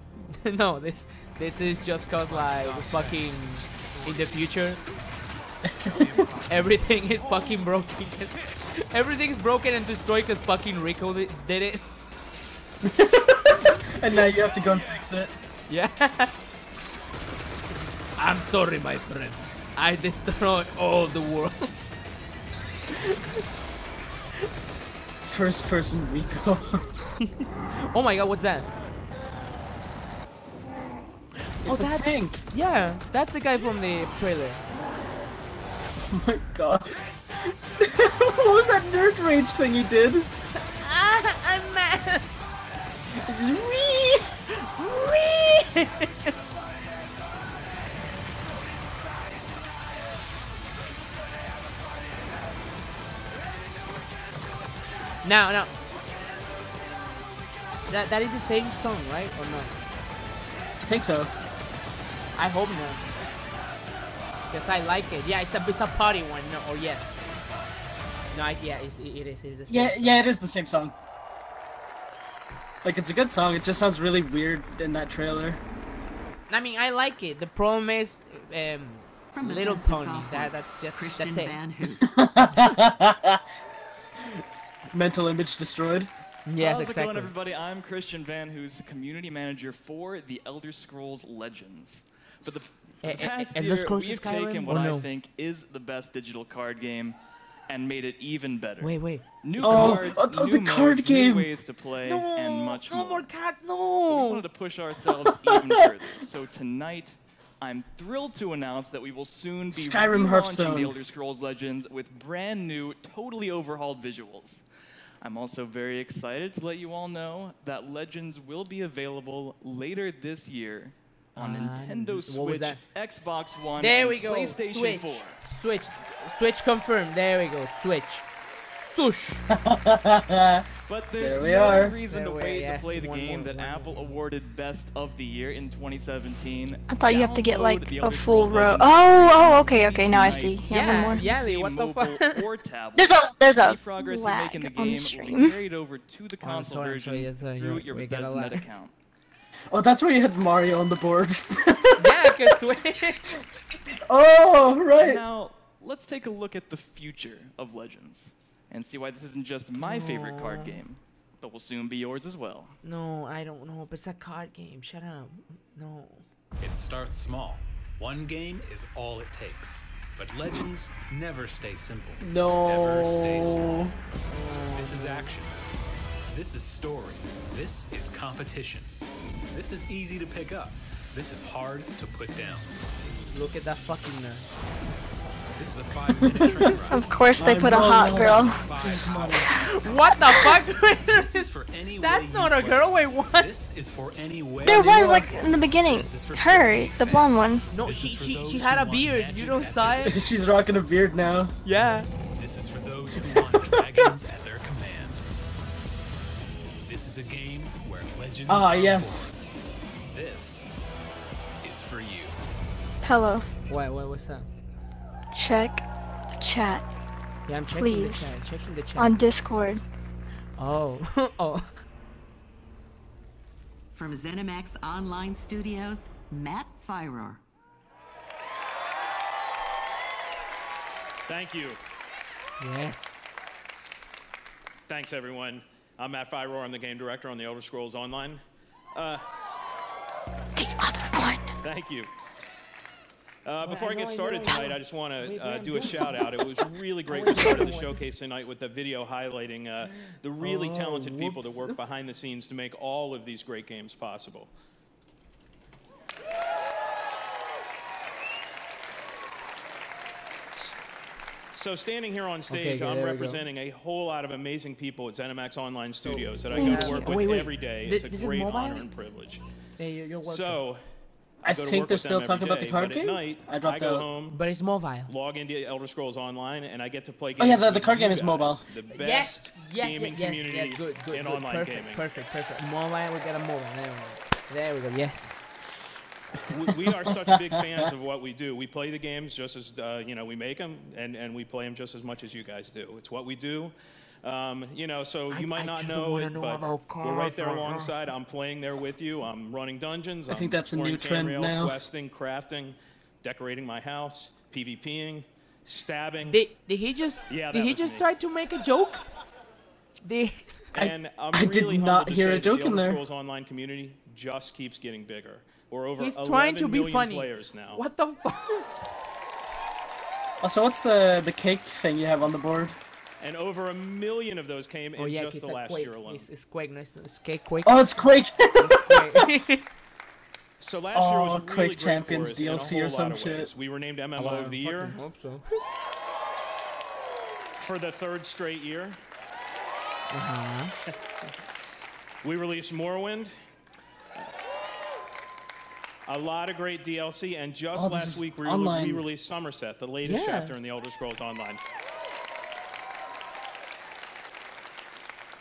no, this this is just cause like fucking in the future everything is fucking broken. Everything's broken and destroyed because fucking Rico did it. and now you have to go and fix it. Yeah. I'm sorry, my friend. I destroyed all the world. First person Rico. oh my god, what's that? It's oh, a that's tank. Yeah, that's the guy from the trailer. Oh my god. what was that nerd rage thing he did? Ah, I'm mad. It's wee. Wee. Now, now. That that is the same song, right? Or no? I think so. I hope not. Because I like it. Yeah, it's a it's a party one. No, or yes. No, I, yeah, it's, it is. It is the same. Yeah, song. yeah, it is the same song. Like it's a good song. It just sounds really weird in that trailer. I mean, I like it. The problem is, um, From Little Pony. That that's just Christian that's it. Van Hoose. Mental image destroyed. Yes, How's it exactly. going, everybody? I'm Christian Van Hoose the community manager for the Elder Scrolls Legends. For the, for the past Elder year, we've taken Or what oh, no? I think is the best digital card game and made it even better. Wait, wait. New Oh, cards, oh, oh, new the card game. new ways to play, No, and much no more. more cards. We wanted to push ourselves even further. So tonight, I'm thrilled to announce that we will soon be Skyrim relaunching the Elder Scrolls Legends with brand new, totally overhauled visuals. I'm also very excited to let you all know that Legends will be available later this year on Uh, Nintendo Switch. Xbox One, There and we go. PlayStation Switch. 4. Switch. Switch confirmed. There we go. Switch. Swoosh. But there's There we no are. reason There to we- wait yes, to play the one game more, that one Apple awarded Best of the Year in 2017. I thought you have to get like a full row. Oh, oh, okay, okay. Now I see. Yeah, Yeah, one more. yeah. PC, what the mobile, fuck? or. There's a there's a progress you make in the lag on the stream. be carried over to the Oh, console sorry, sorry, versions yes, uh, through your we get Bethesda account. Oh, that's where you had Mario on the board. yeah, cause Switch. oh, right. Now, let's take a look at the future of Legends and see why this isn't just my favorite card game, but will soon be yours as well. No, I don't know. But it's a card game. Shut up. No. It starts small. One game is all it takes. But legends never stay simple. No. Never stay small. No. This is action. This is story. This is competition. This is easy to pick up. This is hard to put down. Look at that fucking nerd. This is a five-minute train ride. Of course they put a hot girl. What the fuck? This is for any That's way not a girl. Wait, what? This is for any way. There was play. like in the beginning, This is for her, story the blonde one. No, she she she had a beard. You don't at saw it? She's rocking a beard now. Yeah. This is for those who want dragons at their command. This is a game where legends Ah, are yes. born. This is for you. Hello. What? What? What's up? Check the chat Yeah, I'm checking Please. the chat. Checking the chat. on Discord. Oh. oh. From ZeniMax Online Studios, Matt Firor. Thank you. Yes. Thanks, everyone. I'm Matt Firor. I'm the game director on the Elder Scrolls Online. Uh, The other one. thank you. Uh, before I I get started I tonight. I just want to uh, do a shout out. It was really great to start the showcase tonight with the video highlighting uh, the really Oh, talented people that work behind the scenes to make all of these great games possible. So standing here on stage, okay, I'm there we go. representing a whole lot of amazing people at ZeniMax Online Studios that I go to work with wait, wait. every day. Thi- It's a great honor and privilege. Hey, you're, you're welcome. So, I go to think they're still talking every about the card game? Night, I dropped go out. home, but it's mobile. log into Elder Scrolls Online, and I get to play games. Oh, yeah, the- the card you game is mobile. The best yes. Yes. gaming yes, community yes, good, good, in good. online perfect, gaming. Perfect. Perfect. Mobile. We got a mobile. There we go. There we go. Yes. we, we are such big fans of what we do. We play the games just as uh, you know we make them, and, and we play them just as much as you guys do. It's what we do. Um, you know, so you I- might I not know it, know but about we're right there cars. alongside. I'm playing there with you. I'm running dungeons. I think I'm that's a new exploring trend Tamriel, now. Questing, crafting, decorating my house, PvPing. stabbing. Did, did he just Yeah, did he just me. try to make a joke? Did And I'm I did really not humbled to hear say a joke the in there. Scrolls Online community just keeps getting bigger. We're over He's 11 trying to be million funny. players now. What the fuck? Also, what's the the cake thing you have on the board? And over a million of those came in Oh yeah, just the last Quake. year alone. It's, it's Quake, no, it's, it's Quake, Quake. Oh, it's Quake. So last year was Oh, really Quake great Champions for us in a DLC whole or lot some of shit. ways. We were named MMO Oh, of the year hope so. for the third straight year. Uh-huh. We released Morrowind. A lot of great DLC, and just Oh, last week we, online. we released Summerset, the latest Yeah. chapter in the Elder Scrolls Online.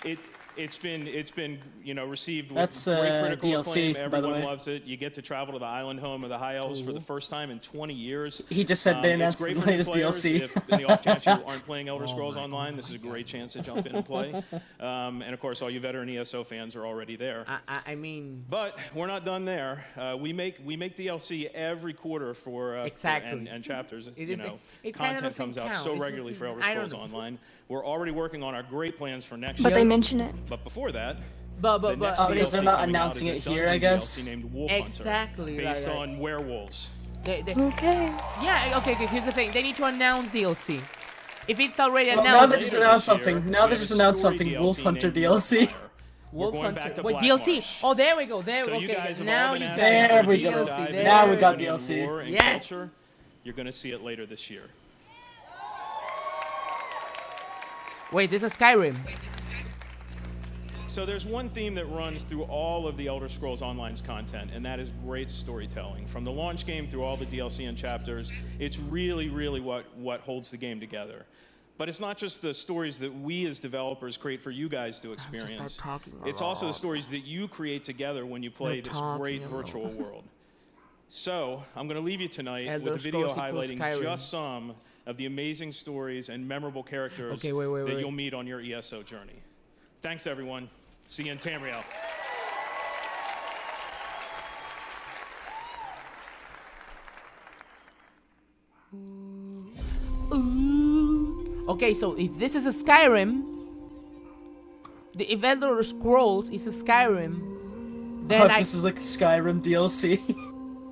It it's been it's been you know received with That's, great uh, critical DLC, acclaim. by the Everyone way. loves it. You get to travel to the island home of the High Elves for the first time in 20 years. He just said they Um, announced the latest. DLC. If in the off chance you aren't playing Elder Oh Scrolls Online, this is a great chance to jump in and play. Um, and of course, all you veteran ESO fans are already there. I, I, I mean, But we're not done there. Uh, we make we make DLC every quarter for, uh, for- Exactly. and, and chapters. It you is- know, it kinda content doesn't comes out count. so It's regularly just- for Elder I don't Scrolls know. Online. We're already working on our great plans for next year. But year. they mention it. But before that, but the but but next Oh, because they're not announcing it here, I guess. DLC named Wolf Hunter, Exactly, based like- on werewolves. they, they, Okay. yeah, okay, okay. Here's the thing: they need to announce DLC. If it's already Well, now they just announced something. Now they just announced something. DLC Wolf Hunter DLC. Wolf Wolf Hunter. back Wait, DLC. Marsh. Oh, there we go. There. So okay, you guys now you been got asking There we go. dive into Now we got DLC. Yes. culture. You're gonna see it later this year. Wait, this is Skyrim. So there's one theme that runs through all of the Elder Scrolls Online's content, and that is great storytelling. From the launch game through all the DLC and chapters, it's really, really what, what holds the game together. But it's not just the stories that we as developers create for you guys to experience. talking a It's also the stories that you create together when you play You're this great virtual world. So I'm going to leave you tonight Elder with a video Scrolls highlighting just some of the amazing stories and memorable characters Okay, wait, wait, that wait. you'll meet on your ESO journey. Thanks, everyone. See you in Tamriel. Okay, so if this is a Skyrim, the if Elder Scrolls is a Skyrim, then What if I this is like Skyrim DLC?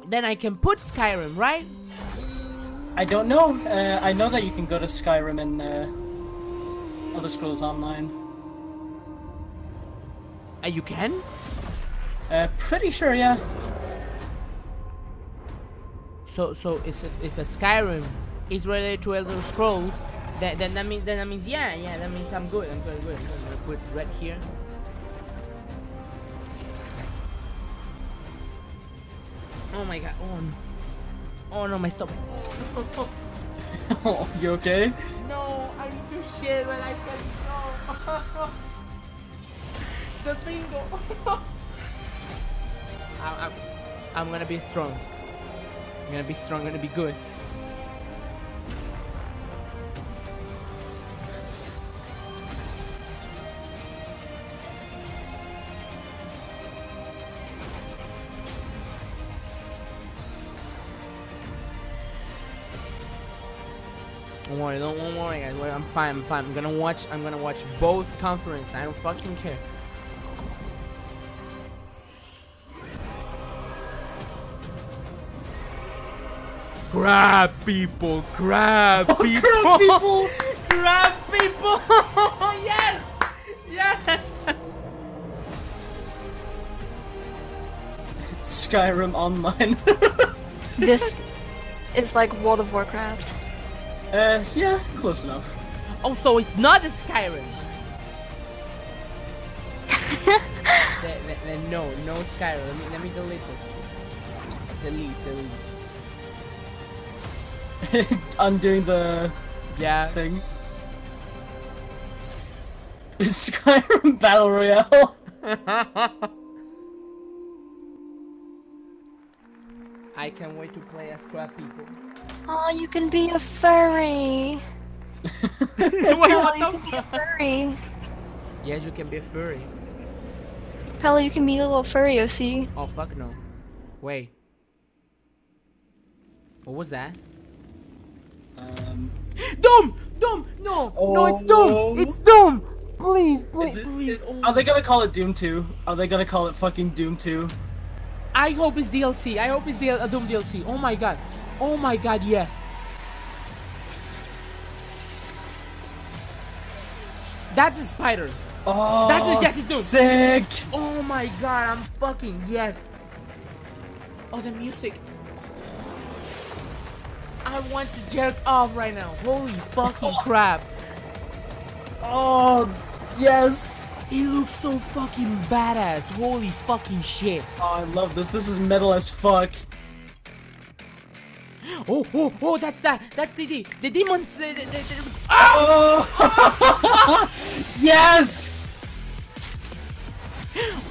then I can put Skyrim, right? I don't know. Uh, I know that you can go to Skyrim in uh, Elder Scrolls Online. Uh, you can? Uh, pretty sure, yeah. So so if, if a Skyrim is related to Elder Scrolls, then then that means then that means yeah yeah that means I'm good I'm good good. I'm gonna put red here. Oh my god! Oh no! Oh no! My stomach! Oh, you okay? No, I need to shit when I said no. the bingo. I, I'm, I'm gonna be strong. I'm gonna be strong. I'm gonna be good. Worry, don't, don't worry, guys. I'm fine. I'm fine. I'm gonna watch. I'm gonna watch both conferences. I don't fucking care. Grab people, grab oh, people, grab people. grab people. yes, yes. Skyrim Online. This is like World of Warcraft. Uh, yeah, close enough. Oh, so it's not a Skyrim. then, then- then no, no Skyrim. Let me let me delete this. Delete, delete. Undoing the Yeah. thing. Skyrim Battle Royale. I can't wait to play as crab people. Oh, you can be a furry. Hello, you can be a furry. Yes, you can be a furry. Hello, you can be a little furry, OC. Oh fuck no. Wait. What was that? Um, Doom! Doom! No! no, it's Oh. Doom! It's Doom! Please, please, please. Oh. are they gonna call it Doom 2? Are they gonna call it fucking Doom 2? I hope it's DLC. I hope it's DL- Doom DLC. Oh my god. Oh my god, yes. That's a spider. Oh, That's a yes, it's Doom. sick! Oh my god, I'm fucking yes. Oh, the music. I want to jerk off right now. Holy fucking crap. Oh, yes! It looks so fucking badass. Holy fucking shit. Oh, I love this. This is metal as fuck. Oh, oh, oh, that's that. That's the the, the demons. The, the, the, the- Oh! yes!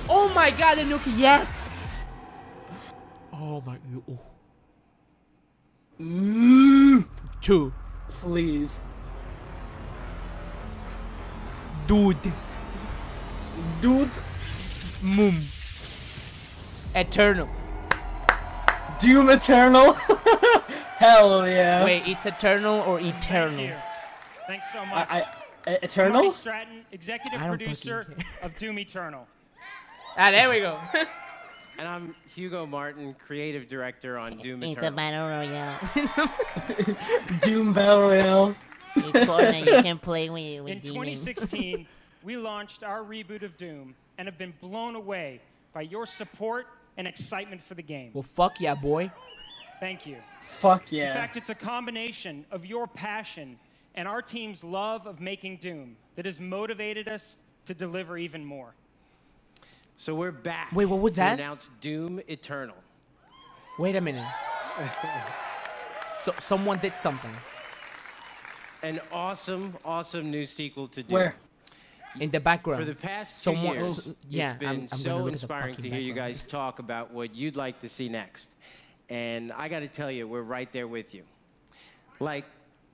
oh my god, the nuke. Yes. Oh my. Oh. Mm, Two. please. Dude. Dude. Moom. Eternal. Doom Eternal? Hell yeah. Wait, it's eternal or eternal? Thanks so much. I, I, Eternal? Marty Stratton, executive I producer of Doom Eternal. Ah, there we go. And I'm Hugo Martin, creative director on Doom It's Eternal. a battle royale. Doom Battle Royale. It's Fortnite. You can play with, with In demons. 2016, we launched our reboot of Doom and have been blown away by your support and excitement for the game. well, fuck yeah, boy. Thank you. Fuck yeah. In fact, it's a combination of your passion and our team's love of making Doom that has motivated us to deliver even more. So we're back. Wait, what was to that? Announce Doom Eternal. Wait a minute. So someone did something. An awesome, awesome new sequel to Doom. Where? In the background. For the past two Someone- years, yeah, it's been I'm- I'm gonna so look at the inspiring to fucking hear you guys talk about what you'd like to see next. And I got to tell you, we're right there with you. Like,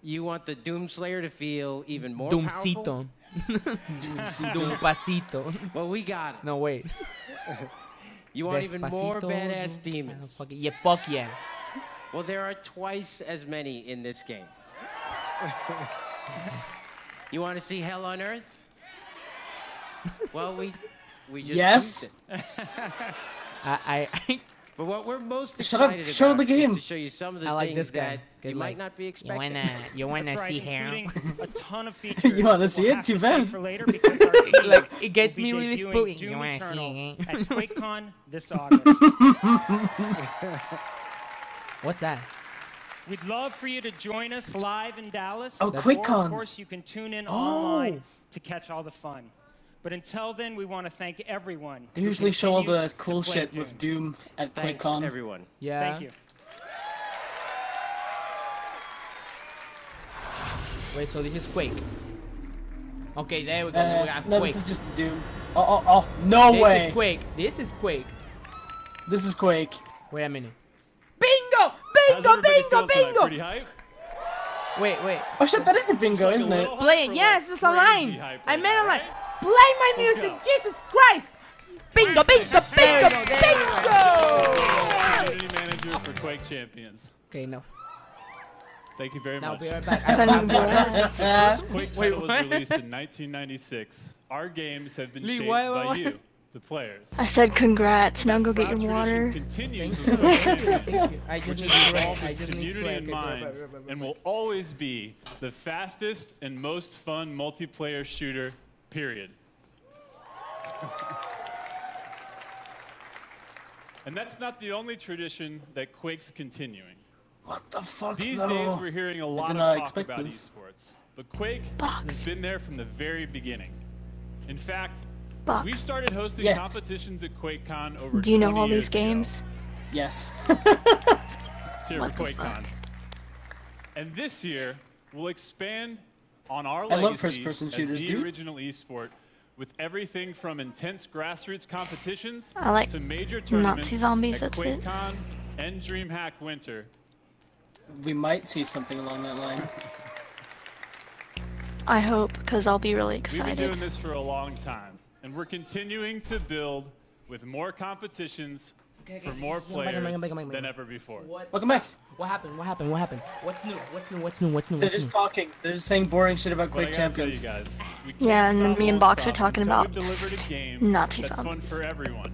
you want the Doomslayer to feel even more Doomcito. powerful? Doompacito. Well, we got it. No, wait. You want even more badass demons? Oh, fuck yeah, fuck yeah. Well, there are twice as many in this game. you want to see hell on earth? Well, we we just Yes. proved. I, I, But what we're most Shut up, excited show about the game. is to show you some of the I like things this guy. that Good you luck. might not be expecting. You wanna, you wanna That's right, see hair? including a ton of features. You wanna see we'll it? have Too bad. For later because our Like, it gets me really debuting spooky. Doom You wanna see Eternal it? at QuakeCon this August. What's that? We'd love for you to join us live in Dallas. Oh, Or, QuakeCon. Of course, you can tune in Oh. online to catch all the fun. But until then, we want to thank everyone. They usually show all the cool shit Doom. with Doom at Thanks, QuakeCon. everyone. Yeah. Thank you. Wait, so this is Quake. Okay, there we go. then we Uh, got no, Quake. this is just Doom. Oh, oh, oh, no this way. This is Quake. This is Quake. This is Quake. Wait a minute. Bingo! Bingo! Bingo! Bingo! Wait, wait. Oh shit, that is a bingo, isn't it? Play it. Yes, it's online. I meant online. Play my music. Jesus Christ! Bingo! Bingo! Bingo! Bingo! Community manager for Quake Champions. Okay, enough. Thank you very Now much. be right back. Be right. First Quake Wait, title was released in 1996. Our games have been Lee, shaped why- by why- you, the players. I said congrats. Now go get your water. Continues with you. Quake Thank you. Champions, Thank you. I which is to pray. with community prayer. in mind and will always be the fastest and most fun multiplayer shooter, period. and that's not the only tradition that Quake's continuing. What the fuck? These no. days, we're hearing a lot of talk about this. esports, but Quake has been there from the very beginning. In fact, Box. we started hosting Yeah. competitions at QuakeCon over Do you know all these ago. games? Yes. It's here What for QuakeCon. And this year, we'll expand on our I love first-person as shooters, the dude. original esport with everything from intense grassroots competitions I like to major tournaments Nazi zombies, at that's it. QuakeCon and DreamHack Winter. We might see something along that line. I hope, because I'll be really excited. We've been doing this for a long time, and we're continuing to build with more competitions, for more Come back, come back, players back, back, than ever before. Welcome back. What happened? What happened? What happened? What's new? What's new? What's new? What's new? They're just new? talking. They're just saying boring shit about But I Quake you Champions. guys, Yeah, and me and Box are talking about we've delivered Nazi that's fun zombies. for everyone.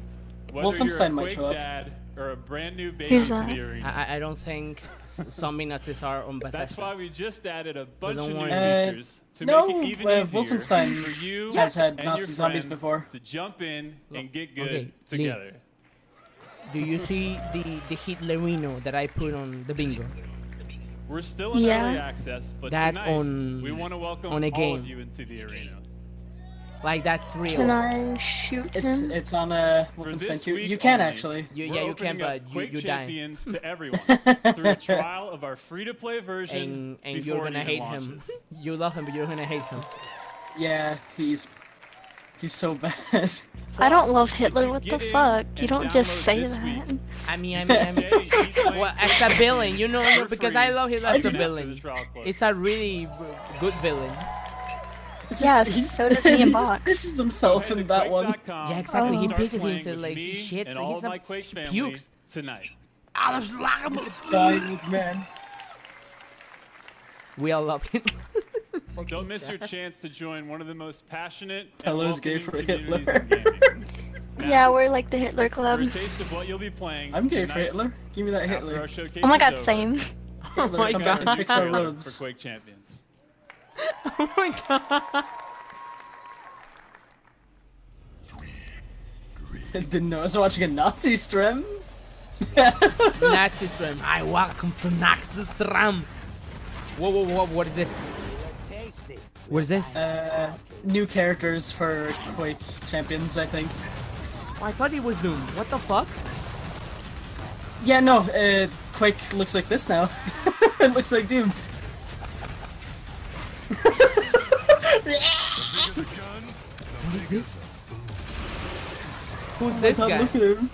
Whether Wolfenstein a might show up. or a brand new baby Who's that? I, I- I don't think s- zombie Nazis are on Bethesda. That's why we just added a bunch of new. Uh, features to no, make it even uh, easier Wolfenstein for you has had and Nazi your zombies friends before. to jump in and get good Okay, Lee. Together. Do you see the the Hitlerino that I put on the bingo? We're still in Yeah. early access, but That's tonight on- we want to welcome on a all game. of you into the arena. Like that's real. Can I shoot It's him? it's on For Wolfenstein this 2. You can only, actually. You- yeah, you can, but you- you die. Champions to everyone through a trial of our free-to-play version and and you're gonna hate launches. him. You love him, but you're gonna hate him. Yeah, he's he's so bad. I don't love Hitler. What the fuck? You don't just say that. week, I mean, I mean, I mean Stay, well, as a villain, you know, for because I love Hitler as a villain. the trial closes. It's a really good villain. It's Yes, he's- so does me and he just Box. pisses himself in that one. Yeah, exactly. Oh. He pisses playing himself like he shits. and he's a, he pukes. tonight. I was like, Dying man. we all love Hitler. Don't miss your chance to join one of the most passionate and Hello's gay for Hitler. Now, Yeah, we're like the Hitler for Club. a taste of what you'll be playing I'm gay for Hitler. Give me that Hitler. Oh, oh, oh my god, over, same. Oh my god. fix our roads. for Quake Champions. oh my god. Didn't know I was watching a Nazi stream. Nazi stream. I welcome to Nazi stream. Whoa, whoa, whoa! What is this? What is this? Uh, new characters for Quake Champions, I think. Oh, I thought he was Doom. What the fuck? Yeah, no, uh, Quake looks like this now. it looks like Doom. What is this? Who's this God, guy? Look at him.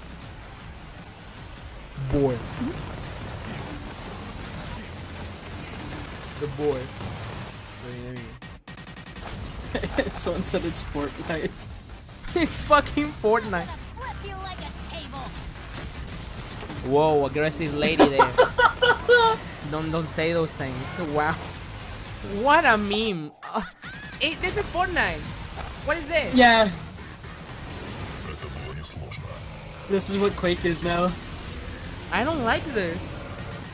Boy. The boy. Someone said it's Fortnite. it's fucking Fortnite. Whoa, aggressive lady there. don't don't say those things. Wow. What a meme. Uh, it, this is Fortnite. What is this? Yeah. This is what Quake is now. I don't like this.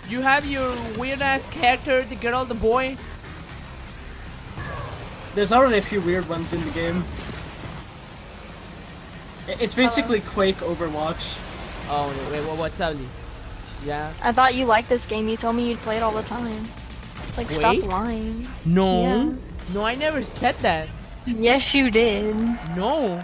You have your weird ass character, the girl, the boy. There's already a few weird ones in the game. It's basically uh-huh. Quake Overwatch. Oh, wait, wait, what's that? Yeah. I thought you liked this game. You told me you'd play it all the time. Like, stop lying. No. Yeah. No, I never said that. Yes, you did. No.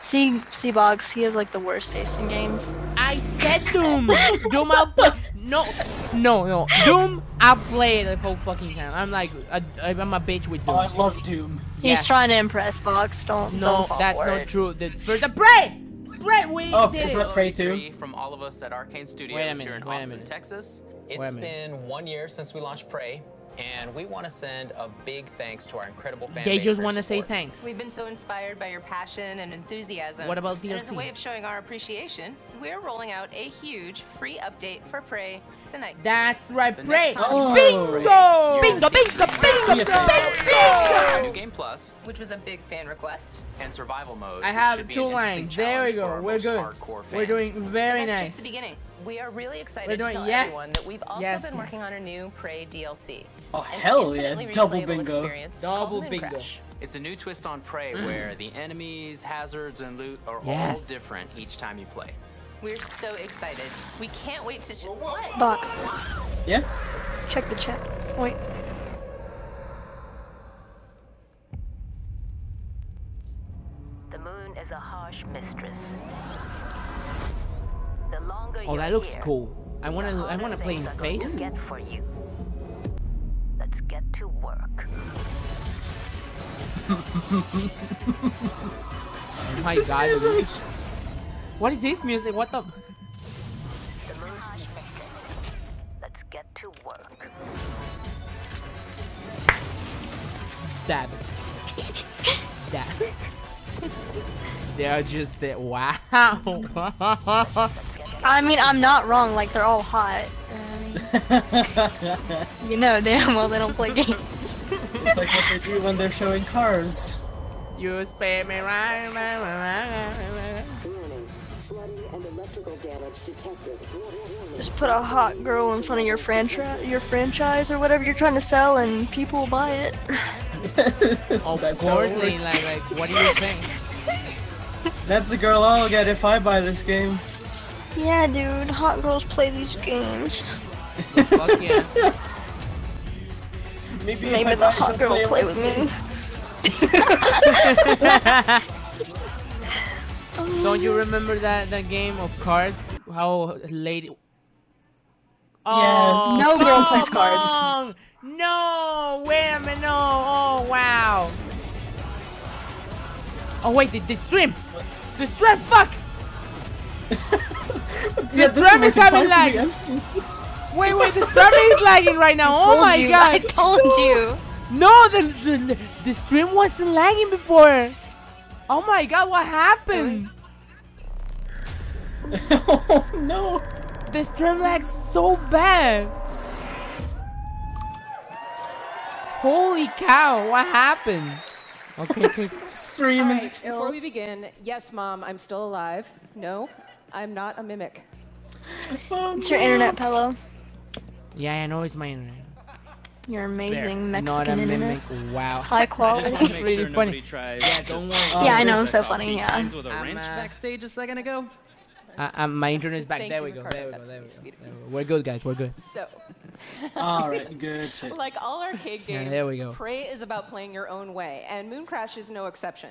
See, see, Box, he has like the worst taste in games. I said Doom. Doom, I'll play. No, no, no. Doom, I'll play it the whole fucking time. I'm like, a, I'm a bitch with Doom. Oh, I love Doom. He's Yeah. trying to impress Box. Don't. No, don't that's for not it. true. The first, the Prey! Prey, we Oh, did is it. that Prey 2? Three From all of us at Arkane Studios Wait here in Austin. Texas. Wait a It's minute. been one year since we launched Prey, and we want to send a big thanks to our incredible fans. They just want to say thanks. We've been so inspired by your passion and enthusiasm. What about And as a way of showing our appreciation, we're rolling out a huge free update for Prey tonight. That's right, The Prey. next Oh. you play Bingo! Bingo, bingo, bingo, New bingo! Game Plus Which was a big fan request. and Survival Mode. I have two lines. There we go. We're good. We're doing very But that's nice. just the beginning. We are really excited to doing- tell yes. everyone that we've also Yes, been yes. working on a new Prey DLC. Oh, hell yeah. Double bingo. Double bingo. Crash. It's a new twist on Prey Mm. where the enemies, hazards, and loot are Yes. all different each time you play. We're so excited. We can't wait to. Sh- what? Box. Yeah? Check the chat. Wait. The moon is a harsh mistress. The longer Oh, you're that looks here, cool. I wanna, I wanna play in things are going to space. Get for you. Let's get to work. Oh my god. What is this music? What the? The moon. Let's get to work. Dab. Dab. They are just that. Wow. I mean, I'm not wrong. Like they're all hot. Um, you know damn well they don't play games. It's like what they do when they're showing cars. you spare me right. Just put a hot girl in front of your franchise, your franchise or whatever you're trying to sell, and people will buy it. Of That's how course, it Lane, works. like, like, what do you think? That's the girl I'll get if I buy this game. Yeah, dude, hot girls play these games. Fuck yeah. Maybe, Maybe the hot girl will play with me. Don't you remember that that game of cards? How lady. Yeah. Oh, no girl plays cards. No, wait a minute. No. Oh wow. Oh wait, the, the stream. The stream. Fuck. Yeah, the this stream is is having lag. for me, I'm Wait, wait, the stream is lagging right now. Oh my you, god. I told you. No, the, the the stream wasn't lagging before. Oh my god, what happened? oh no. The stream lags so bad. Holy cow, what happened? Okay, okay. Stream is All right, before we begin, yes, mom, I'm still alive. No, I'm not a mimic. It's your internet, Pelo. Yeah, I know it's my internet. Your amazing Not a Mexican internet. mimic. Wow. High quality. That's really funny. Yeah, don't worry. Yeah, I know, I'm so funny, yeah. Lines with a I'm, wrench uh, backstage a second ago. Uh, uh, my internet's back. Thank there you, we go. Ricardo. There we go. That's There we very go. sweet of There we go. We're good, guys. We're good. So, All right, good shit. like all Arkane Yeah, games, there we go. Prey is about playing your own way, and Moon Crash is no exception.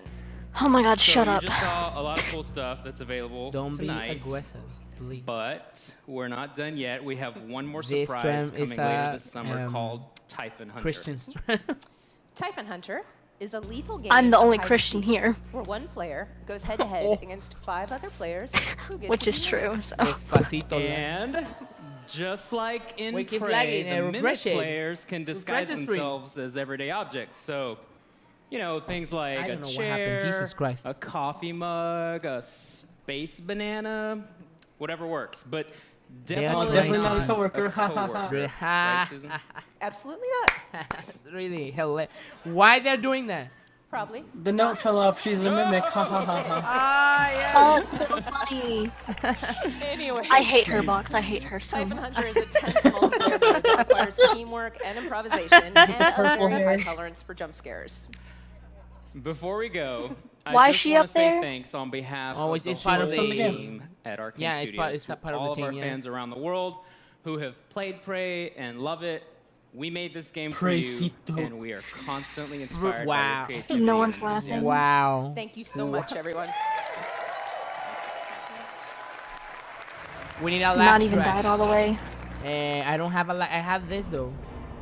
Oh my god, so shut you up. just saw a lot of cool stuff that's available Don't be aggressive, please. But we're not done yet. We have one more This surprise stream is, coming later uh, this summer um, called Typhon Hunter. Christian stream. Typhon Hunter is a lethal game. I'm the only Christian seek, here. Where one player goes head to head against five other players, who get Which is true. So. And just like in Wait, keeps Prey, lagging, the mimic players can disguise the themselves as everyday objects. So, you know, things like I a don't know what chair, happened. Jesus Christ. a coffee mug, a space banana, whatever works. But They are definitely, definitely not a coworker. A Ha, ha, ha. coworker. Right, Susan? Absolutely not. really hilarious. Why they're doing that? Probably. The note fell off. She's a mimic. Ha ha ha ha. Ah, yeah. Oh, it's so funny. Anyway. I hate her box. I hate her so much. Hunter is a tense that requires teamwork and improvisation and a very high tolerance for jump scares. Before we go, Why I is she up say there? thanks on behalf Oh, of it's- the it's part of the game. team at Arkane Yeah, it's Studios, part- it's to part of the all of our yeah. fans around the world who have played Prey and love it. We made this game for you, and we are constantly inspired Wow. by your creativity. No one's laughing. enthusiasm. Wow. Thank you so much, everyone. We need a laugh Not even track. died all the way. Eh, I don't have a la- I have this though.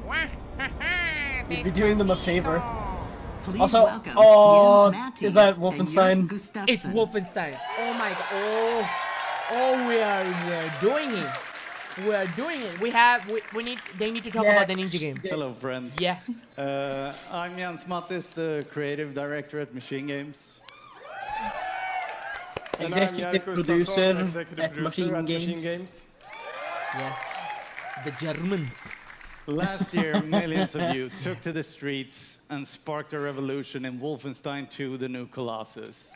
You'd be doing them a favor. Please Also, welcome oh, Jens Matthies is that Wolfenstein? It's Wolfenstein. Oh my god. Oh, oh, we are we are doing it. We are doing it. We have we, we need they need to talk about the ninja game. Hello, friends. Yes. Uh, I'm Jens Matthies, the creative director at Machine Games. And I'm Executive Jan producer executive at Machine Games. Yes. The Germans. Last year, millions of you took to the streets and sparked a revolution in Wolfenstein 2: The New Colossus.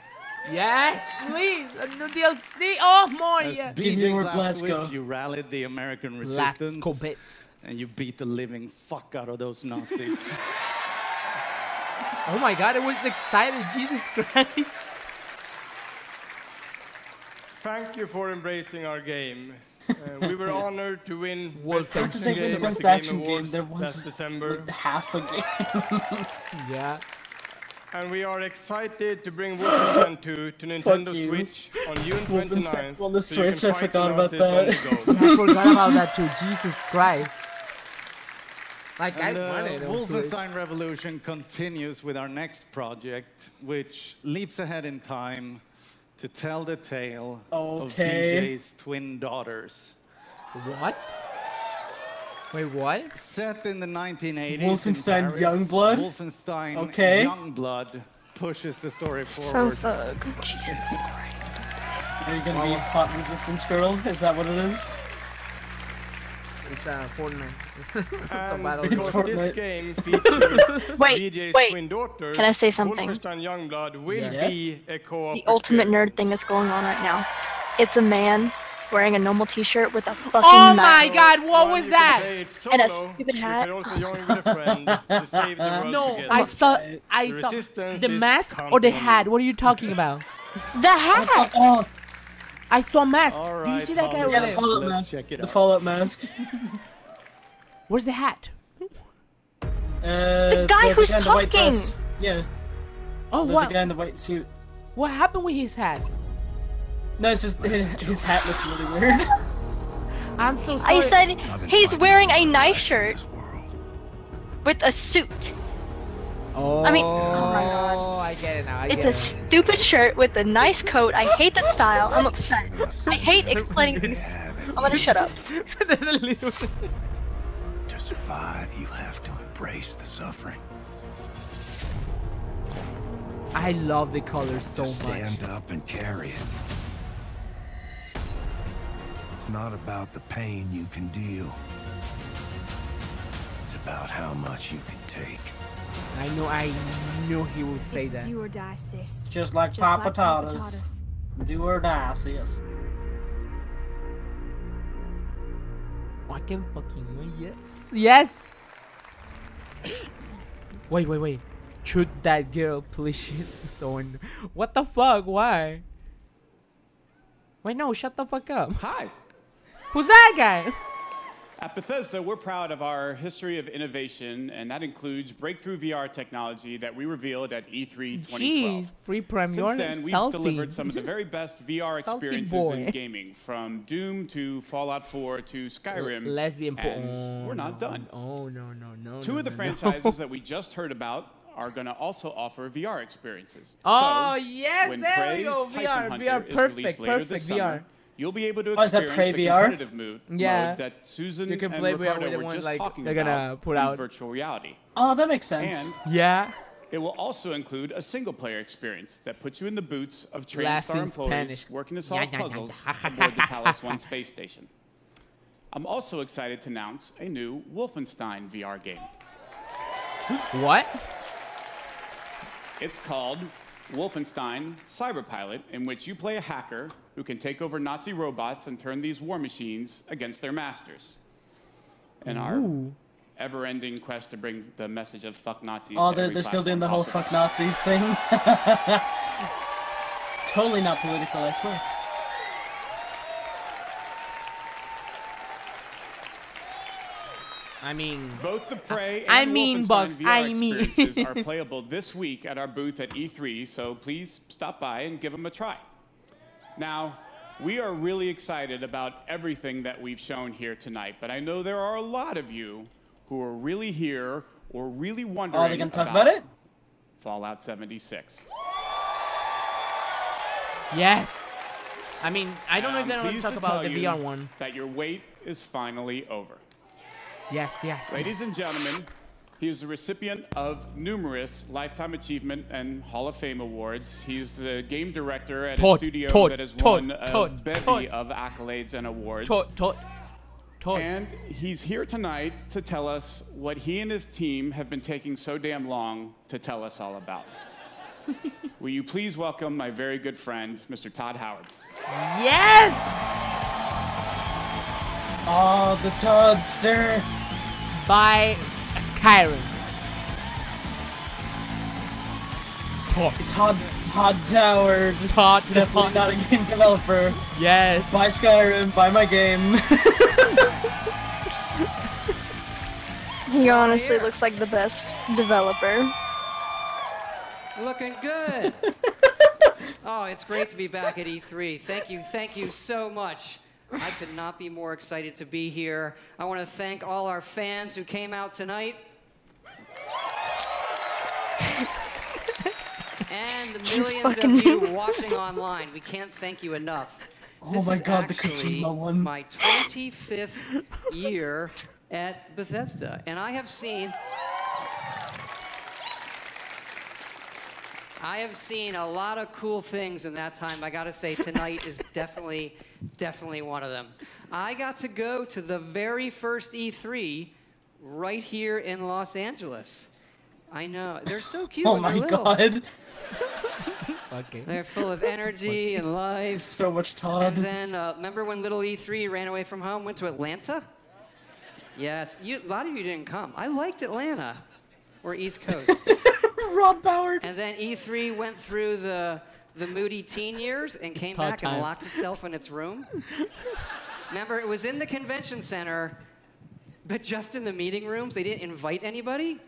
Yes, please. A new DLC. Oh, more. As Yeah. BJ Blazkowicz, you rallied the American resistance, Blazkowicz. and you beat the living fuck out of those Nazis. Oh my god, I was excited. Jesus Christ. Thank you for embracing our game. Uh, we were honored to win Wolf Best Action They Action the Game best the action game. Awards There last was December. half a game. Yeah. And we are excited to bring Wolfenstein 2 to Nintendo. Switch on June Wolfenstein 29th. on the so Switch, can I forgot about that. on the. I forgot about that too. Jesus Christ. Like And I the wanted on Switch. Wolfenstein Revolution continues with our next project, which leaps ahead in time to tell the tale of Okay. BJ's twin daughters. What? Wait, what? Set in the 1980s. Wolfenstein in Paris, Youngblood? Wolfenstein Okay. Youngblood pushes the story So forward. thug. Jesus Christ. Are you gonna be hot resistance girl? Is that what it is? It's uh, Fortnite. it's a And battle. because It's this game features Wait, BJ's wait. twin daughter, Can I say something? Youngblood will Yeah. be a co-op The ultimate nerd thing that's going on right now. It's a man wearing a normal t-shirt with a fucking Oh knife my god, what was you that? play it and a stupid hat. can also join with a friend to save the world No, together. I saw. The I saw the mask or the hat. What are you talking about? The hat! Oh, I saw mask. All Do you right, see that guy Holly, yeah, over the there? Fallout Let's mask. check it The out. Fallout mask. Where's the hat? Uh, The guy who's in the white talking. dress. Yeah, Oh, the, what? the guy in the white suit. What happened with his hat? No, it's just his, his hat looks really weird. I'm so sorry. I said he's wearing a nice shirt with a suit. Oh, I mean- oh my oh gosh. I get it now. I It's get a it. stupid shirt with a nice coat. I hate that style. I'm upset. I hate explaining things. I'm gonna shut up. To survive, you have to embrace the suffering. I love the colors so to much. stand up and carry it. It's not about the pain you can deal. It's about how much you can take. I know. I knew he would say it's that. do or die, sis. Just like Just Papa like taught Papa us. taught us. Do or die, sis. I can fucking win. Yes. Yes. wait, wait, wait. Shoot that girl, please. She's Someone. What the fuck? Why? Wait, no. Shut the fuck up. Hi. Who's that guy? At Bethesda, we're proud of our history of innovation, and that includes breakthrough VR technology that we revealed at E E3 2012. Jeez, free prem. Since You're then, we've salty. delivered some of the very best VR Salty experiences boy. in gaming, from Doom to Fallout 4 to Skyrim. Lesbian. po- and oh, we're not oh, no. done. Oh no no no. Two no, of the no, no. franchises that we just heard about are going to also offer VR experiences. Oh, so, yes, when there we Prey's go, Titan VR, Hunter VR, perfect, perfect this VR. summer, You'll be able to Oh, experience Prey the competitive mood, Yeah. mode that Susan You can and play VR Ricardo were ones, just like, talking they're gonna about put in out. virtual reality. Oh, that makes sense. And Yeah. it will also include a single-player experience that puts you in the boots of Last TranStar in employees Spanish. working to solve puzzles aboard the Talos 1 space station. I'm also excited to announce a new Wolfenstein VR game. What? It's called Wolfenstein Cyberpilot, in which you play a hacker who can take over Nazi robots and turn these war machines against their masters. In our Ooh. ever-ending quest to bring the message of fuck Nazis. Oh, to they're, they're still doing the whole possible. fuck Nazis thing. totally not political, I swear. I mean, Both the Prey I and mean, Wolfenstein Bugs, VR I mean. experiences are playable this week at our booth at E3, so please stop by and give them a try. Now, we are really excited about everything that we've shown here tonight, but I know there are a lot of you who are really here or really oh, wondering Are they're gonna talk about it? Fallout 76. Yes. I mean, I don't know if they I'm want to talk about the VR one. That your wait is finally over. Yes, yes. Ladies and gentlemen, he is the recipient of numerous Lifetime Achievement and Hall of Fame awards. He's the game director at Todd, a studio Todd, that has Todd, won a Todd, bevy Todd. of accolades and awards. Todd, Todd, Todd. And he's here tonight to tell us what he and his team have been taking so damn long to tell us all about. Will you please welcome my very good friend, Mr. Todd Howard? Yes! Oh, the Toadster. By Skyrim. It's Todd, Todd Howard. Todd Definitely not a game developer. Yes. Buy Skyrim, buy my game. He honestly looks like the best developer. Looking good. oh, it's great to be back at E3. Thank you, thank you so much. I could not be more excited to be here. I want to thank all our fans who came out tonight. And the You millions fucking of you knew. watching online. We can't thank you enough. Oh This my God, the actually Kojima one. My 25th year at Bethesda, and I have seen I have seen a lot of cool things in that time. I gotta say, tonight is definitely, definitely one of them. I got to go to the very first E3 right here in Los Angeles. I know. They're so cute. Oh my god. Okay. They're full of energy and life. So much Todd. And then, uh, remember when little E3 ran away from home, went to Atlanta? Yes, you, a lot of you didn't come. I liked Atlanta, or East Coast. Rob Bauer. And then E3 went through the the moody teen years and came back time. and locked itself in its room. Remember, it was in the convention center, but just in the meeting rooms. They didn't invite anybody.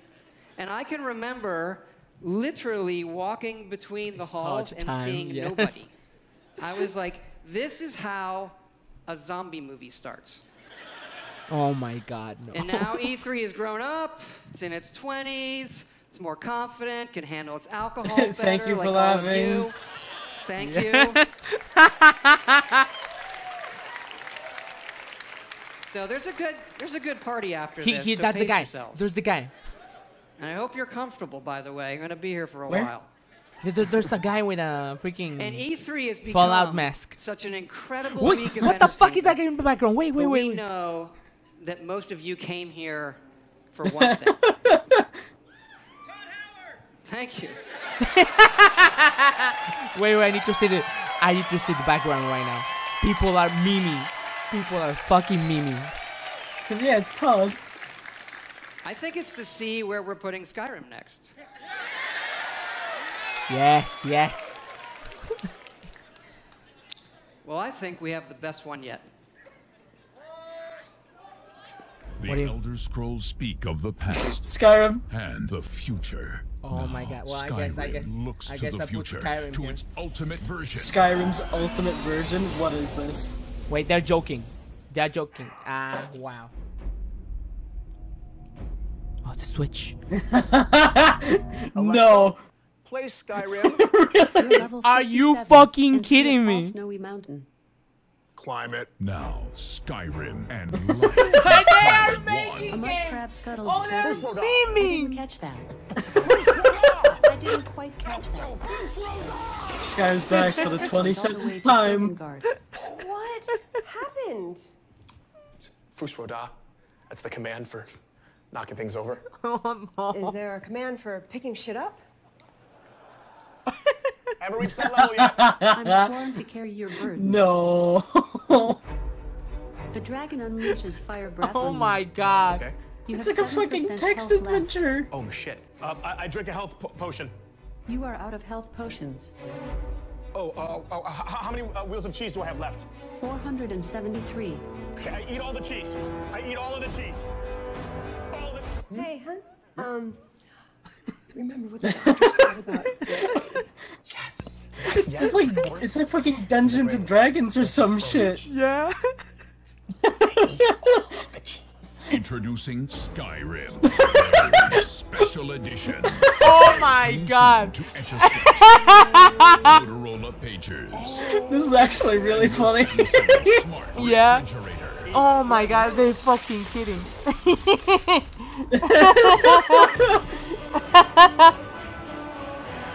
And I can remember literally walking between the halls and time, seeing yes. nobody. I was like, this is how a zombie movie starts. Oh my god, no. And now E3 has grown up. It's in its 20s. It's more confident, can handle its alcohol better. Thank you like for laughing. you. Thank Yes. you. So there's a good there's a good party after he, this. he, so that's the guy. yourselves. There's the guy. And I hope you're comfortable, by the way. I'm gonna be here for a Where? while. There- there- there's a guy with a freaking And E3 has become Fallout mask. such an incredible Wait, week of what the fuck is that guy in the background? Wait, wait, But wait. we wait. know that most of you came here for one thing. Thank you. wait, wait. I need to see the. I need to see the background right now. People are mimi. People are fucking mimi. Cause yeah, it's Todd. I think it's to see where we're putting Skyrim next. Yes, yes. Well, I think we have the best one yet. The Elder Scrolls speak of the past. Skyrim. And the future. Oh my god. Well, I guess I guess Skyrim looks I to the I future, Skyrim to here. its ultimate version. Skyrim's ultimate version. What is this? Wait, they're joking. They're joking. Ah, wow. Oh, the Switch. no. Play Skyrim. Are you fucking kidding me? Snowy Mountain. Climb it. Now, Skyrim and they are A making mud it. crab scuttles Oh, turd. they're I memeing. didn't catch that. I didn't quite catch that. Skyrim's back for the All 27th time. What happened? Fusroda. That's the command for knocking things over. Is there a command for picking shit up? Haven't reached that level yet. I'm sworn to carry your burden. No. The dragon unleashes fire breath Oh my god. Okay. You It's have like a fucking 7% text health left. Oh shit. Uh, I, I drink a health po- potion. You are out of health potions. Oh, uh, oh uh, how many uh, wheels of cheese do I have left? 473. Okay, I eat all the cheese. I eat all of the cheese. All of the. Hey, hun. Um, remember what the doctor said about dick? Yes. It's like it's like fucking Dungeons and Dragons or some shit. Yeah. Introducing Skyrim. Special edition. Oh my god. To etch a sketch. Motorola Pagers. This is actually really funny. Smart Yeah. Refrigerator. Oh my god, they're fucking kidding.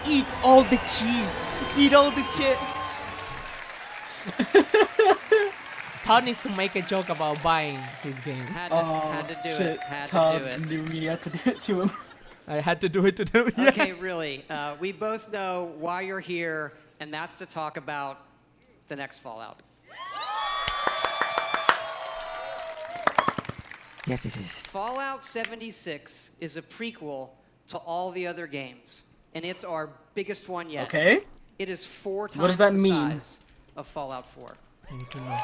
Eat all the cheese. Eat all the cheese. Todd needs to make a joke about buying his game. Had to, Oh, had to do shit. it. Had Todd to do it. knew we had to do it to him. I had to do it to them. Yeah. Okay, really. Uh, we both know why you're here, and that's to talk about the next Fallout. Yes, yes, yes. Fallout 76 is a prequel to all the other games, and it's our biggest one yet. Okay. It is four times What does that the mean? size of Fallout 4. I need to know.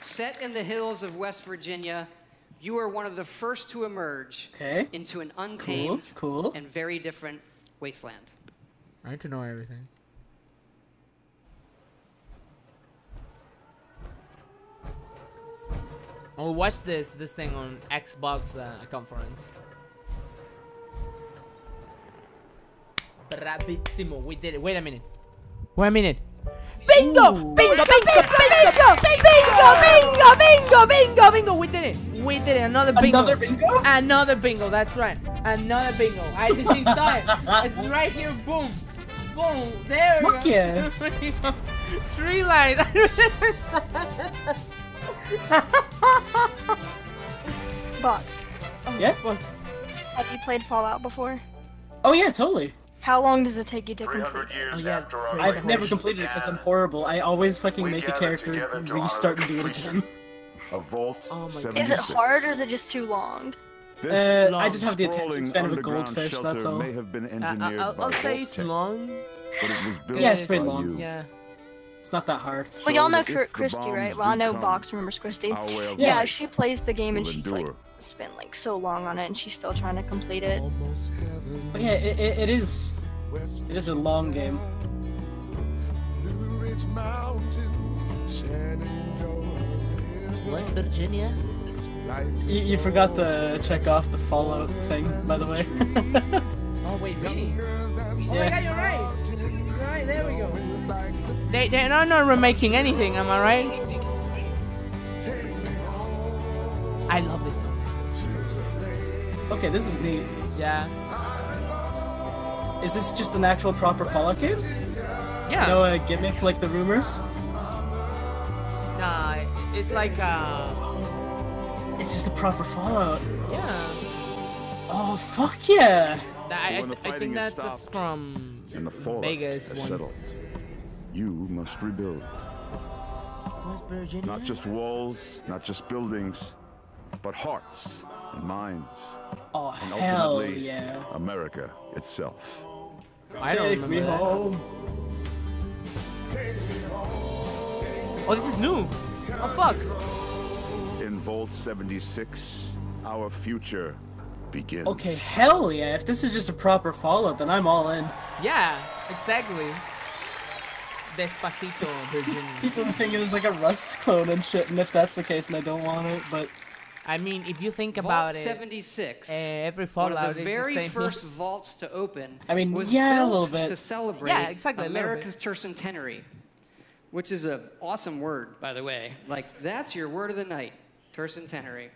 Set in the hills of West Virginia, you are one of the first to emerge Okay. into an untamed cool. and very different wasteland. I need to know everything. I'll watch this this thing on Xbox uh, conference. Bravissimo, we did it. Wait a minute. Wait a minute. Bingo! Bingo! Bingo! Bingo! Bingo! Bingo! Bingo! bingo, bingo, bingo. We did it. We did it. Another bingo. Another bingo? Another bingo. That's right. Another bingo. I didn't saw it. It's right here. Boom. Boom. There Fuck yeah. Three lines. Box. Yeah? Have you played Fallout before? Oh yeah, totally. How long does it take you to complete? years yeah, after I've never revolution completed it because I'm horrible. I always fucking We make a character, together restart and do it again. A vault Oh my God. Is it hard or is it just too long? This Uh, I just have the attention span of a goldfish, that's all. may have been I, engineered I'll, I'll say it's Vault-Tec, long. but it was built Yeah, it's pretty long. you. Yeah. It's not that hard. Well, y'all know that if Chr- the Christy, right? Well, I know come, Box remembers Christy. our Yeah, she plays the game and will she's like spent like so long on it and she's still trying to complete it. But yeah, it, it, it is. It is a long game. West Virginia. You, you forgot to check off the Fallout thing, by the way. Oh wait, really? Oh my god, you're right. You're right. There we go. They they're not, not remaking anything. Am I right? I love this song. okay, this is neat. Yeah. Is this just an actual proper Fallout game? Yeah. No uh, gimmick like the rumors? Nah, it's like uh. It's just a proper Fallout. Yeah. Oh, fuck yeah! That, I, I, th- I think that's, that's from and the fallout Vegas one. settled. You must rebuild. Not just walls, not just buildings, but hearts and minds. Oh, and hell ultimately, yeah. America itself. I don't Take me that. home. Oh, this is new. Oh fuck. In Vault 76, our future begins. Okay, hell yeah. If this is just a proper Fallout, then I'm all in. Yeah, exactly. Despacito, Virginia. People are saying it was like a Rust clone and shit, and if that's the case, and I don't want it, but I mean, if you think Vault about it, 76. eh, every one Fallout of the is very the same. first vaults to open. I mean, was yeah, a little bit. to celebrate Yeah, exactly, a little bit. America's tercentenary, which is an awesome word, by the way. Like that's your word of the night, tercentenary.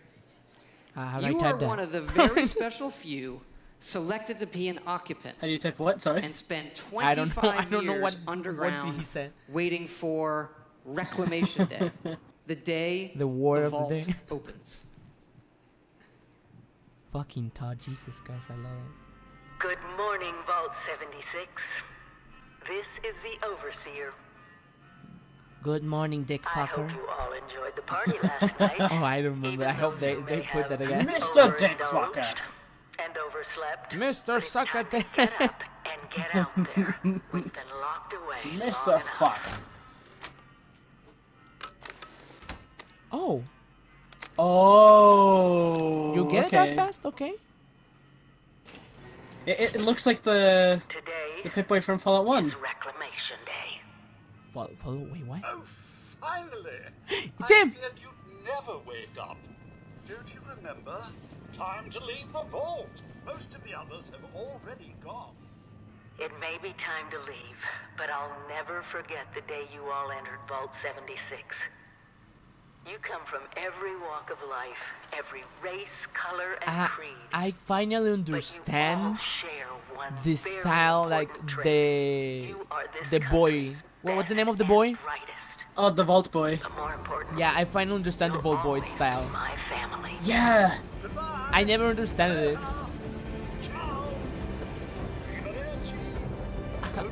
Uh, how do I You are type that? one of the very special few selected to be an occupant how do you type what? Sorry. and spend I 25 don't know- I don't know years what- underground what's he said. waiting for Reclamation Day, the day The war the of the vault day. opens. Fucking Todd, Jesus Christ, I love it. Good morning, Vault 76. This is the Overseer. Good morning, dick I hope fucker. you all enjoyed the party last night. oh, I remember. I hope they, they put that again. Mr. Dick Fucker. And overslept. Mr. Sucker Dick. Get up and get out there. We've been locked away. Mr. Fuck. Oh, Oh. you get okay. it that fast? Okay. It, it- it looks like the Today the Pip-Boy from Fallout 1. is Reclamation Day. Follow, follow, wait, what? Oh, finally! It's I him! feared you'd never wake up. Don't you remember? Time to leave the vault. Most of the others have already gone. It may be time to leave, but I'll never forget the day you all entered Vault 76. You come from every walk of life, every race, color, and I, creed. I finally understand share one the style, like the You are this the boy. What, what's the name of the and boy? Brightest. Oh, the Vault Boy. But more important, Yeah, I finally understand the you'll Vault Boy style. My family. Yeah. I never understood it.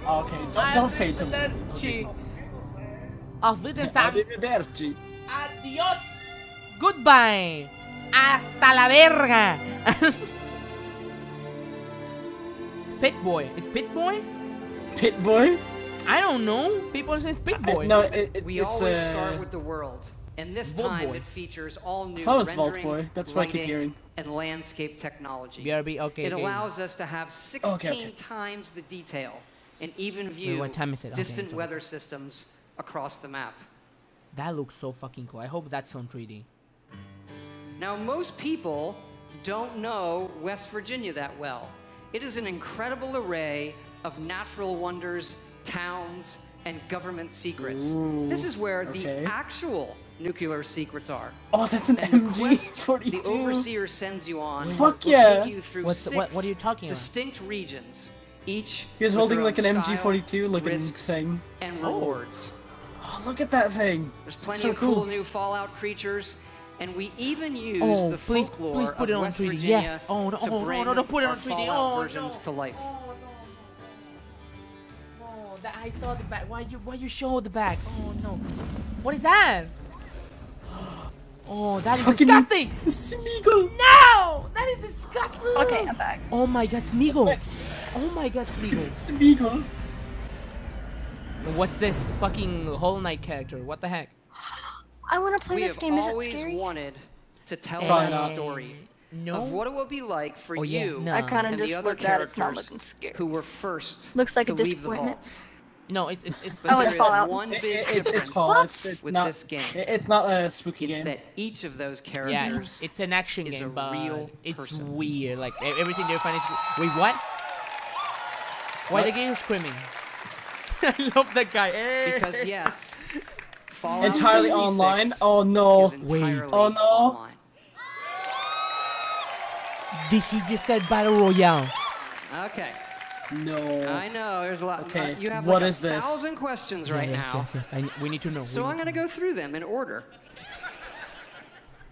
Okay, don't, don't fade to me. Arrivederci. Auf Wiedersehen. Arrivederci. Adios. Goodbye. Hasta la verga. Pit Boy. Is Pit Boy? Pit Boy? I don't know. People say it's Big Boy. no, it, it, We it's always uh, start with the world, and this Vault time Boy. it features all new thought it was Vault rendering, Boy. That's what I keep hearing. and landscape technology. BRB, okay, It okay. allows us to have 16 Okay, okay. times the detail and even view what time is it? Distant okay. weather systems across the map. That looks so fucking cool. I hope that's on 3D. Now, most people don't know West Virginia that well. It is an incredible array of natural wonders, towns, and government secrets. Ooh, this is where okay. the actual nuclear secrets are. Oh, that's an And MG42. The overseer sends you on. Fuck yeah. Take you through What's- six what- what are you talking about? distinct regions, each. He was holding like an MG42 looking risks, thing. and Oh. rewards. Oh, look at that thing. There's plenty so of cool. cool. new Fallout creatures, and we even use Oh, the please- folklore please put of it on West 3D. Virginia Yes. Oh, no, to oh, no, bring no, don't put it on 3D. Fallout Oh, versions no. to life. Oh, that I saw the back. Why you why you show the back? Oh no. What is that? Oh, that is Fucking disgusting. Smeagol. No, that is disgusting. Okay, I'm back. Oh my God, Smeagol. Oh my God, Smeagol. Smeagol. What's this fucking Hollow Knight character? What the heck? I want to play we this game. Is it scary? We always wanted to tell Probably that story No. of what it would be like for Oh, yeah, you no. I kinda and just the other looked at it, it's not characters looking scary. who were first Looks like to a leave the disappointment. Vaults. No, it's it's it's. But Oh, it's is Fallout. one big it- difference it's Fallout. It's, it's with not. this game. It's not a spooky It's game. that each of those characters. Yeah, characters it's an action is game, a but real it's person. weird. Like everything they find is. Wait, what? Why What? the game is screaming? I love that guy. Eh. because yes, Fallout Entirely online. Oh no. Wait. Oh no. online. Did he just said battle royale? Okay. No. I know there's a lot. Okay, uh, you have what like is a this? thousand questions right yes, now. yes, yes. I, we need to know. So we I'm going to go through them in order.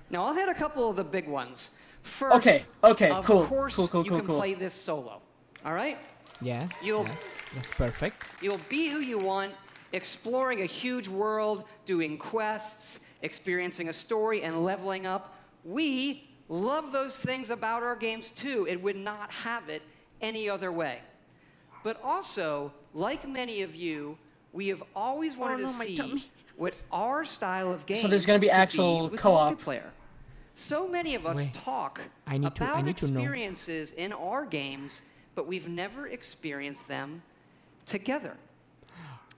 Now I'll hit a couple of the big ones. First, Okay, okay, of cool, course cool, cool, you can cool. play this solo. All right? Yes. You'll- yes. That's perfect. You'll be who you want, exploring a huge world, doing quests, experiencing a story, and leveling up. We love those things about our games too. It would not have it any other way. But also, like many of you, we have always wanted no, to see tummy. what our style of game. So there's gonna be actual with co-op. player. So many of us Wait. talk I need to- I about need to know. experiences in our games, but we've never experienced them together.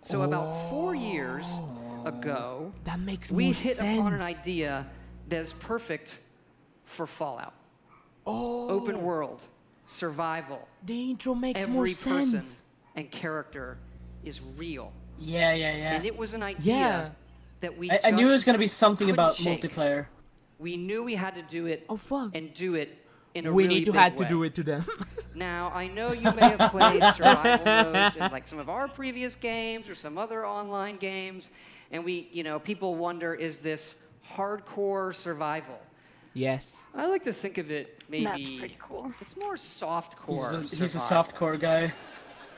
So about four years oh. ago, That makes we hit sense. upon an idea that is perfect for Fallout. Oh. Open world, survival. The intro makes Every more person sense. and character is real. Yeah, yeah, yeah. And it was an idea Yeah. that we I, I knew it was gonna be something about shake. multiplayer. We knew we had to do it Oh fuck. and do it in a We really need to big have to do it to them. Now, I know you may have played survival modes in like some of our previous games or some other online games, and we, you know, people wonder, is this hardcore survival? Yes. I like to think of it maybe. That's pretty cool. It's more softcore. He's a, he's a soft core guy.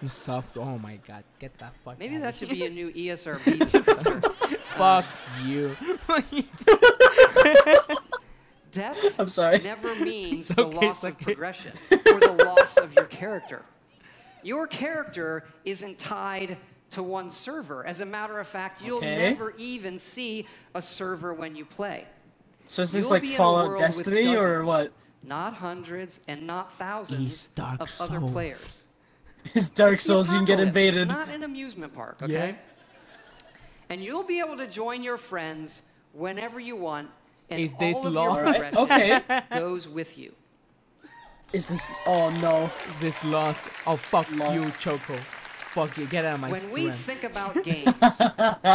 The soft. Oh my god. Get that fuck. Maybe outta that should here. be a new ESRB descriptor. Fuck um, you. Death I'm sorry. never means It's the loss it's of progression or the loss of your character. Your character isn't tied to one server. As a matter of fact, you'll Okay. never even see a server when you play. So is this You'll like be in Fallout world with Destiny or what? Not hundreds and not thousands It's Dark of other Souls. players. Is Dark It's Souls you can get invaded? It's not an amusement park, Yeah. okay? And you'll be able to join your friends whenever you want, and Is this all of law? your Alright, okay. goes with you. Is this? Oh no. This loss. Oh fuck you, Choco. Fuck you. Get out of my when we think about games,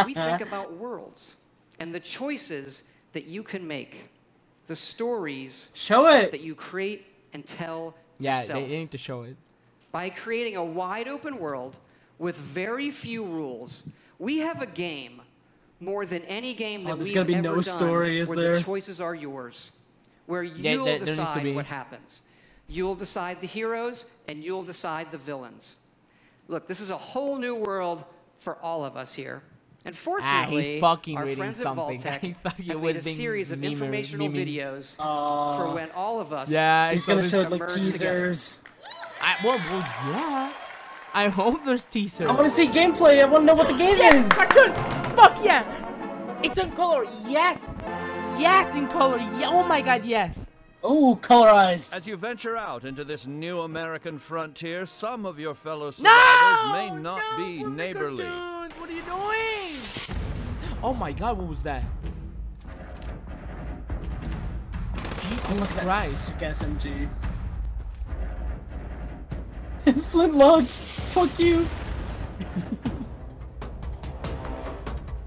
we think about worlds and the choices that you can make, the stories Show it. that you create and tell Yeah, yourself. they, need to show it. By creating a wide open world with very few rules, we have a game more than any game oh, that Oh, there's we've gonna be ever no done story, is where there? the choices are yours, where you'll there- there decide be. what happens. You'll decide the heroes, and you'll decide the villains. Look, this is a whole new world for all of us here. Ah, and fortunately, fucking our reading friends something. at I Vault-Tec have made a being series of memer- informational memeing. videos Aw. for when all of us Yeah, He's gonna show this- like teasers. I, well, well, yeah. I hope there's teasers. I want to see gameplay. I want to know what the game yes, is. cartoons. Fuck yeah. It's in color. Yes. Yes, in color. Yeah. Oh my god, yes. Oh, colorized. As you venture out into this new American frontier, some of your fellow No! survivors may not no, be neighborly. cartoons. What are you doing? Oh my god, what was that? Jesus Oh, look at that Christ. sick SMG. Flintlock. Fuck you.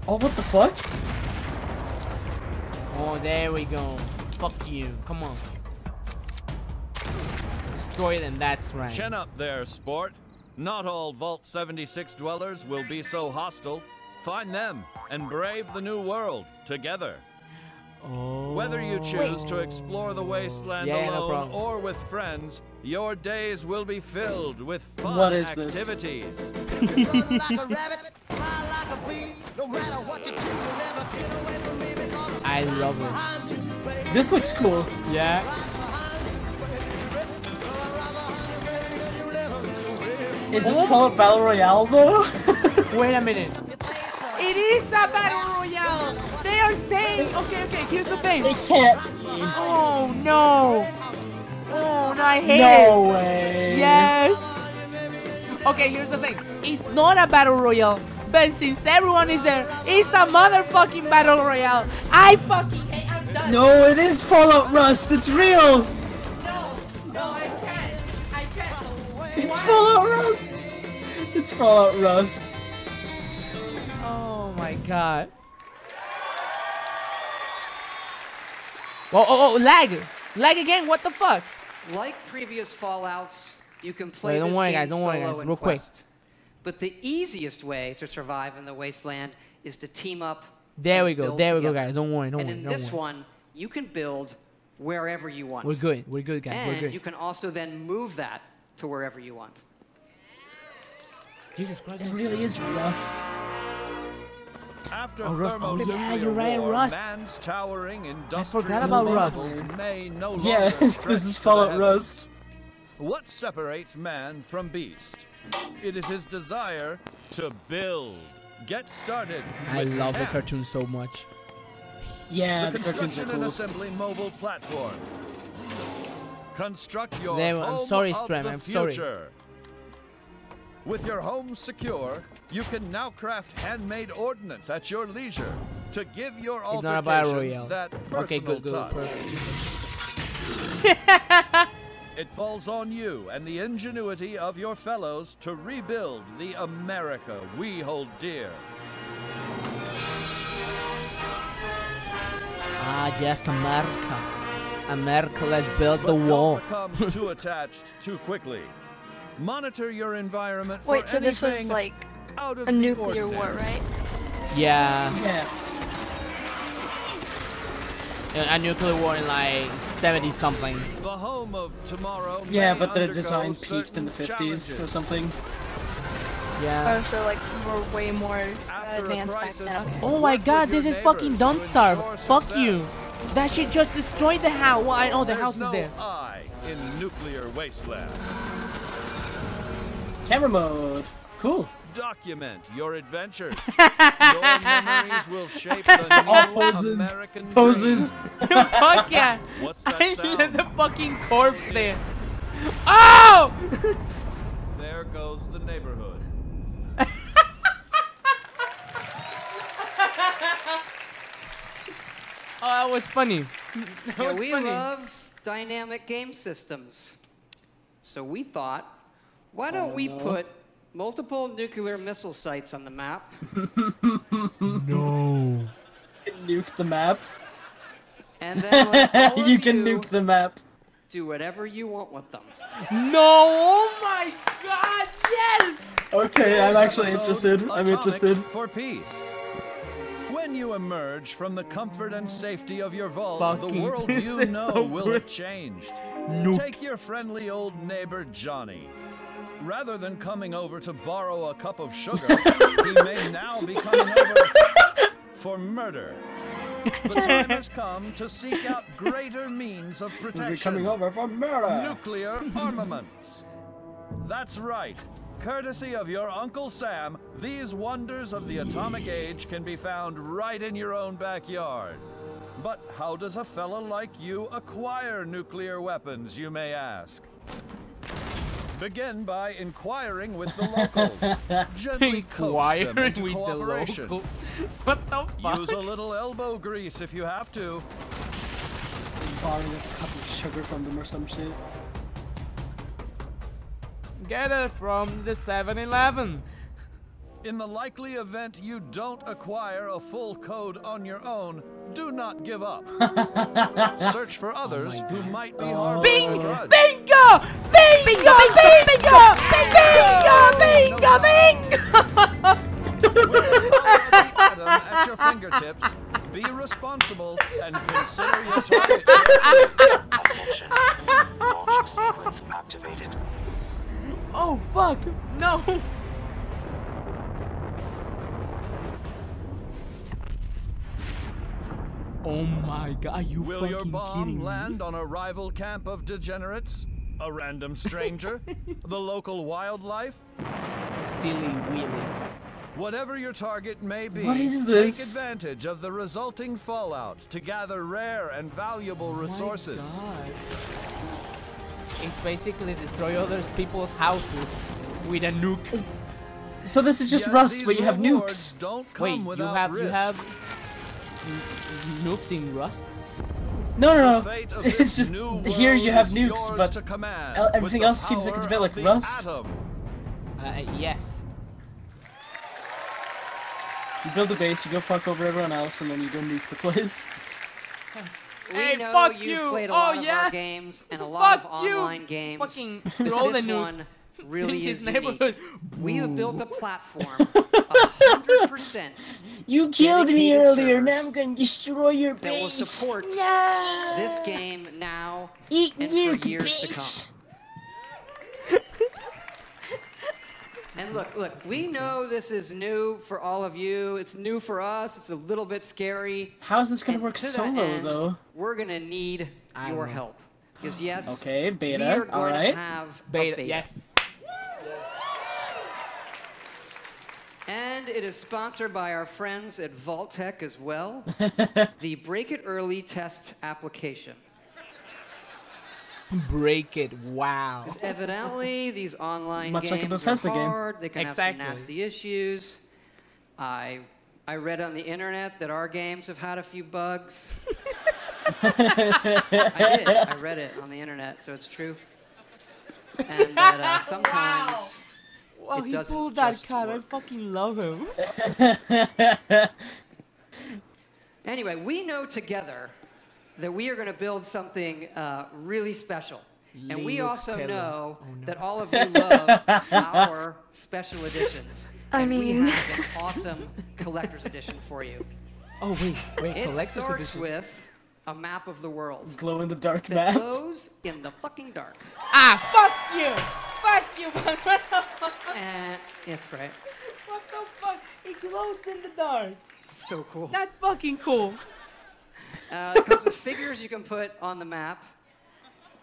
oh, what the fuck? Oh, there we go. Fuck you. Come on. Destroy them, that's right. Chin up there, sport. Not all Vault 76 dwellers will be so hostile. Find them and brave the new world together. Oh. Whether you choose to explore the wasteland Yeah, alone problem. or with friends, your days will be filled with fun What is this? activities. I love this. This looks cool. Yeah. Is this Fallout Battle Royale though? Wait a minute. It is a battle royale. They are saying. Okay, okay. Here's the thing. It can't be. Oh no. Oh no, I hate No it. way. Yes. Okay, here's the thing. It's not a battle royale, but since everyone is there, it's a motherfucking battle royale. I fucking hate. I'm done. No, it is Fallout Rust. It's real. No, no, I can't. I can't. It's Fallout Rust. It's Fallout Rust. Oh god. Oh, oh, oh, lag. Lag again, what the fuck? Like previous Fallouts, you can play Wait, don't this worry, game guys, don't worry, solo guys, in real quick. Quest. But the easiest way to survive in the wasteland is to team up. There we go, build there we go, guys. Don't worry, don't and worry, in don't this worry. one, you can build wherever you want. We're good, we're good, guys, and we're good. you can also then move that to wherever you want. Jesus Christ. It really is Rust. After Oh, Rust. Oh, yeah, you're right, war, Rust. man's towering industrial forgot about Rust. No Yeah, this is to Fallout. Rust. What separates man from beast? It is his desire to build. Get started. I with love the cartoon so much. Yeah, the the cartoons are construction and cool. assembly mobile platform. Construct your There, I'm sorry, of Strem, I'm sorry. With your home secure, you can now craft handmade ordnance at your leisure to give your It's not a battle altercations that Okay, personal good, good, touch. perfect. It falls on you and the ingenuity of your fellows to rebuild the America we hold dear. Ah, yes, America. America, let's build But the don't become too attached too quickly. Monitor your environment for Wait, so this was like out of a the nuclear war, right? Yeah. Yeah. A nuclear war in like 70 something. The home of tomorrow. Yeah, but the design peaked in the certain 50s or something. Yeah. Oh, so like we were way more uh, advanced back then. Okay. Oh my god, this is fucking Don't Fuck you. That shit just destroyed the house. Well, I know the There's house is no there. I in nuclear wasteland. Camera mode. Cool. Document your adventures. your memories will shape the new All poses. American Poses. dream. Fuck yeah. What's that I sound? let the fucking corpse there. Oh! There goes the neighborhood. Oh, that was funny. That Yeah, was we funny. love dynamic game systems. So we thought, why don't Oh, we no. put multiple nuclear missile sites on the map? no. You can nuke the map. And then let all of you can nuke the map. do whatever you want with them. No! Oh my god, yes! Okay, I'm actually interested. I'm interested. For peace. When you emerge from the comfort and safety of your vault, Fucking- the world you know so will have changed. Nuke. Take your friendly old neighbor Johnny. Rather than coming over to borrow a cup of sugar, he may now be coming over for murder. The time has come to seek out greater means of We'll protection. be coming over for murder. Nuclear armaments. That's right. Courtesy of your Uncle Sam, these wonders of the atomic age can be found right in your own backyard. But how does a fella like you acquire nuclear weapons, you may ask? Begin by inquiring with the locals. Gently coax them Inquiring into with the cooperation. locals. What the fuck? Use a little elbow grease if you have to. Borrowing a cup of sugar from them or some shit. Get it from the 7-Eleven. In the likely event you don't acquire a full code on your own, do not give up. Search for oh others who might be harboring Bing! a grudge. Bingo! Bingo! Bingo! Bingo! Bingo! Atom at your fingertips. Be responsible and consider your target. Launch sequence activated. Oh fuck! No! Oh my god, are you Will fucking your bomb kidding me? land on a rival camp of degenerates? A random stranger? the local wildlife? Silly wheelies. Whatever your target may be, What is this? take advantage of the resulting fallout to gather rare and valuable oh resources. God. It's basically destroy other people's houses with a nuke. So this is just Yet Rust, but you have nukes. Don't Wait, you without have you have n- nukes in Rust? No, no, no. It's just here you have nukes, but to command el- with everything else seems like it's a bit like of Rust. Uh, yes. You build a base, you go fuck over everyone else, and then you go nuke the place. We Hey, know fuck you've you. played a Oh, lot of yeah? our games and a lot Fuck of you. online games. Fucking throw the nuke one really in his is unique. neighborhood. We have built a platform, hundred percent, You killed me earlier, servers now I'm gonna destroy your that will support No. this game now Eat and nuke, for years to come. And look, look, we know this is new for all of you. It's new for us. It's a little bit scary. How is this gonna work solo, end, though? We're gonna need I your know. help. Because yes, Okay, beta, we are going alright. to have a Beta, beta. yes. And it is sponsored by our friends at Vault-Tec as well. the Break It Early test application. Break it. Wow. Because evidently these online Much like a Bethesda are game. hard. They can Exactly. have some nasty issues. I I read on the internet that our games have had a few bugs. I did. I read it on the internet, so it's true. And that uh, sometimes Wow, it he pulled that just card. I fucking love him. Anyway, we know together that we are going to build something uh, really special. And we also Capello. know Oh, no. that all of you love our special editions. I and mean- we have an awesome collector's edition for you. Oh wait, wait, It collector's starts edition. with a map of the world Glow in the dark that map. glows in the fucking dark. Ah, fuck you! Fuck you, Bugs. What the fuck? And it's great. What the fuck? It glows in the dark. So cool. That's fucking cool. Uh, it comes with figures you can put on the map.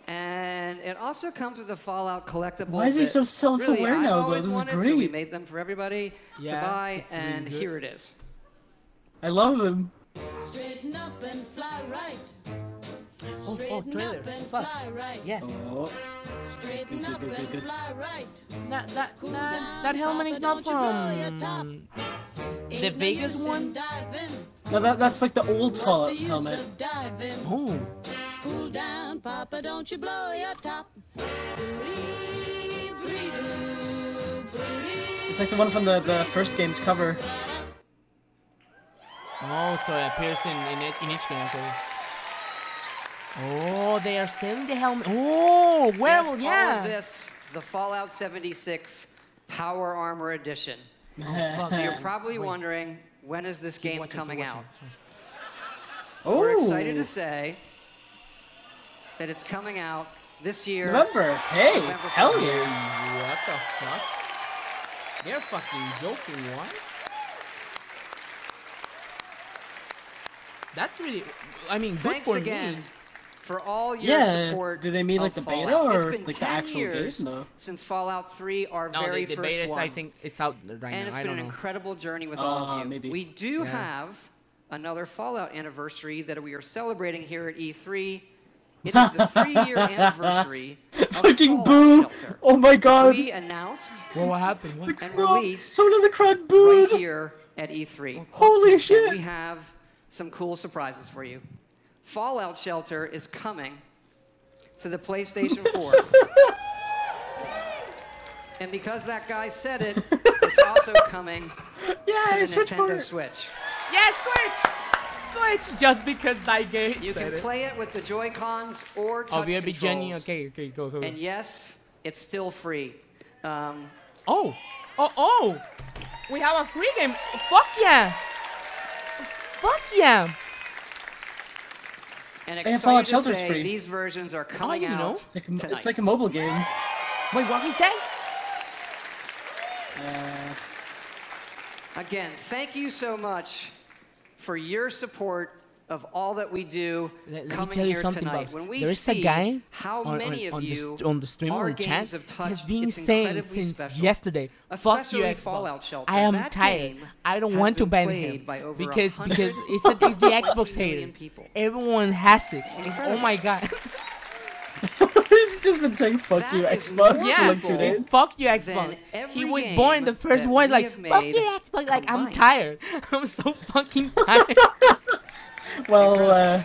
And it also comes with a Fallout collectible. Why is he so self-aware really now, I've though? always This is wanted, So we made them for everybody Yeah, to buy, it's really and here it is. I love them. Straighten up and fly right. Oh, oh, Straighten trailer. Fuck. right. Yes. Oh. Straighten Good, up good, good, and good. fly right. That that Cool that, down, that helmet is not don't you blow your top. from the Vegas one. No, that, that's like the old What's Fallout helmet. Oh, Cool down, Papa, don't you blow your top. Broody, bree-doo, broody. It's like the one from the, the first game's cover. oh, so it appears in in, it, in each game. Okay. Oh, they are selling the helmet. Oh, well, yes, all yeah. of this, the Fallout 76 Power Armor Edition. fuck. Oh, so you're probably Wait. wondering, when is this game watching, coming watching. out? We're excited Oh, to say that it's coming out this year. November. Hey, November hell yeah. What the fuck? They're fucking joking, what? That's really, I mean, good Thanks for again me. For all your Yeah, support. do they mean like of the beta or It's been like the 10 actual game, years though? Since Fallout 3, our No, very the, the first betas, one. I think it's out right and now. it's I been an know. incredible journey with all Uh, of you. maybe. We do Yeah. have another Fallout anniversary that we are celebrating here at E3. It is the three-year anniversary of Fucking boo! Shelter. Oh my god! We announced Well, what happened? What? and Oh, released Someone in the crowd right booed! here at E3. Holy And shit! we have some cool surprises for you. Fallout Shelter is coming to the PlayStation 4. And because that guy said it, it's also coming Yeah, to the Switch Nintendo. Switch. Yes, Switch! Switch! Just because that game You said can it. play it with the Joy Cons or touch Oh, we be Jenny. controls. Okay, okay, go, go. And yes, it's still free. Um, Oh, oh, oh! We have a free game. Fuck yeah! Fuck yeah! And Yeah, excited Fallout Shelter's free. these versions are coming didn't know. out It's like, a, tonight. it's like a mobile game. Wait, what he said? Uh, Again, thank you so much for your support of all that we do Let, let me tell you here something, tonight. Bubs. When we There's see a guy how on, many on, of on, the, you st- on the stream our of the chat have has been saying since special. yesterday, "Fuck you, Xbox." Fallout Shelter. I am That tired. I don't want to ban played him because because it's, a, it's the Xbox million hater. Everyone has it. Oh my god. He's just been saying "fuck you, Xbox" more for like two days. It's fuck you, Xbox. He was born the first one. Like, fuck you, Xbox. Like, I'm tired. I'm so fucking tired. Well, uh,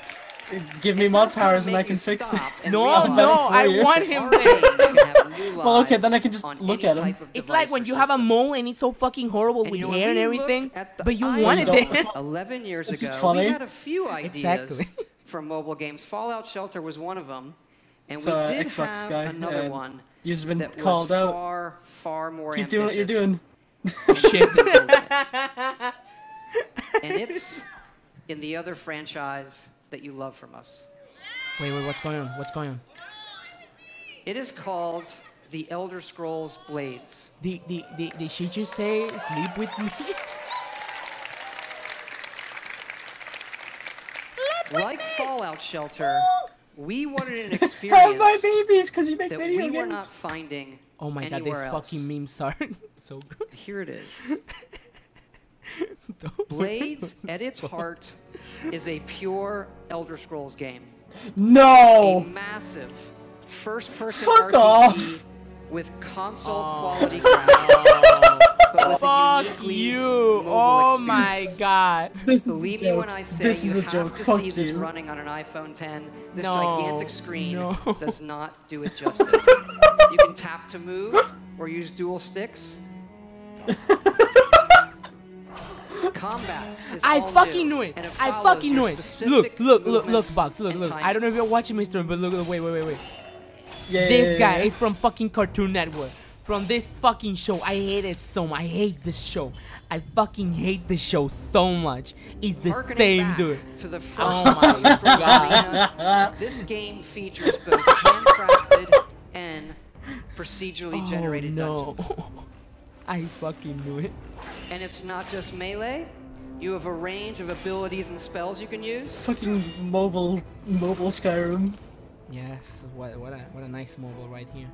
give me mod powers and I can fix it. no, I'll no, I want him Our there. games can have new Well, okay, then I can just look at him. It's like when you have a mole and he's so fucking horrible And, with you know, when hair and everything, looked at the but you iPhone wanted it. 11 years It's ago, just funny. we had a few ideas Exactly. for mobile games. Fallout Shelter was one of them, and So, we uh, did Xbox have guy, another uh, one You've been that called was out. far, far more Keep doing what you're doing. Shit. and it's in the other franchise that you love from us. Wait, wait, what's going on? What's going on? It is called The Elder Scrolls Blades. Did, did, did, did she just say sleep with me? Like Fallout Shelter, we wanted an Have experience my babies, because you make that video we were not finding Oh my god, anywhere these else. fucking memes are so good. Here it is. Blades, at its heart, is a pure Elder Scrolls game. A No. massive first-person Fuck RPG off. with console Oh. quality graphics, but with a Fuck you! mobile Oh my god. This is a Believe me when joke. I say This you is a have joke. to Fuck see this you. running on an iPhone 10. This No, gigantic screen no. does not do it justice. you can tap to move or use dual sticks. Combat I fucking new, knew it. and I fucking knew it. Look, look, look, look, Box. Look, look. I don't know if you're watching me stream, but look, look, wait, wait, wait, wait. Yeah, This yeah, guy yeah. is from fucking Cartoon Network. From this fucking show. I hate it so much. I hate this show. I fucking hate this show so much. It's the Harkening same dude. To the first Oh my god. This game features both handcrafted and procedurally Oh generated no. dungeons. I fucking knew it. And it's not just melee. You have a range of abilities and spells you can use. Fucking mobile, mobile Skyrim. Yes, what what a what a nice mobile right here.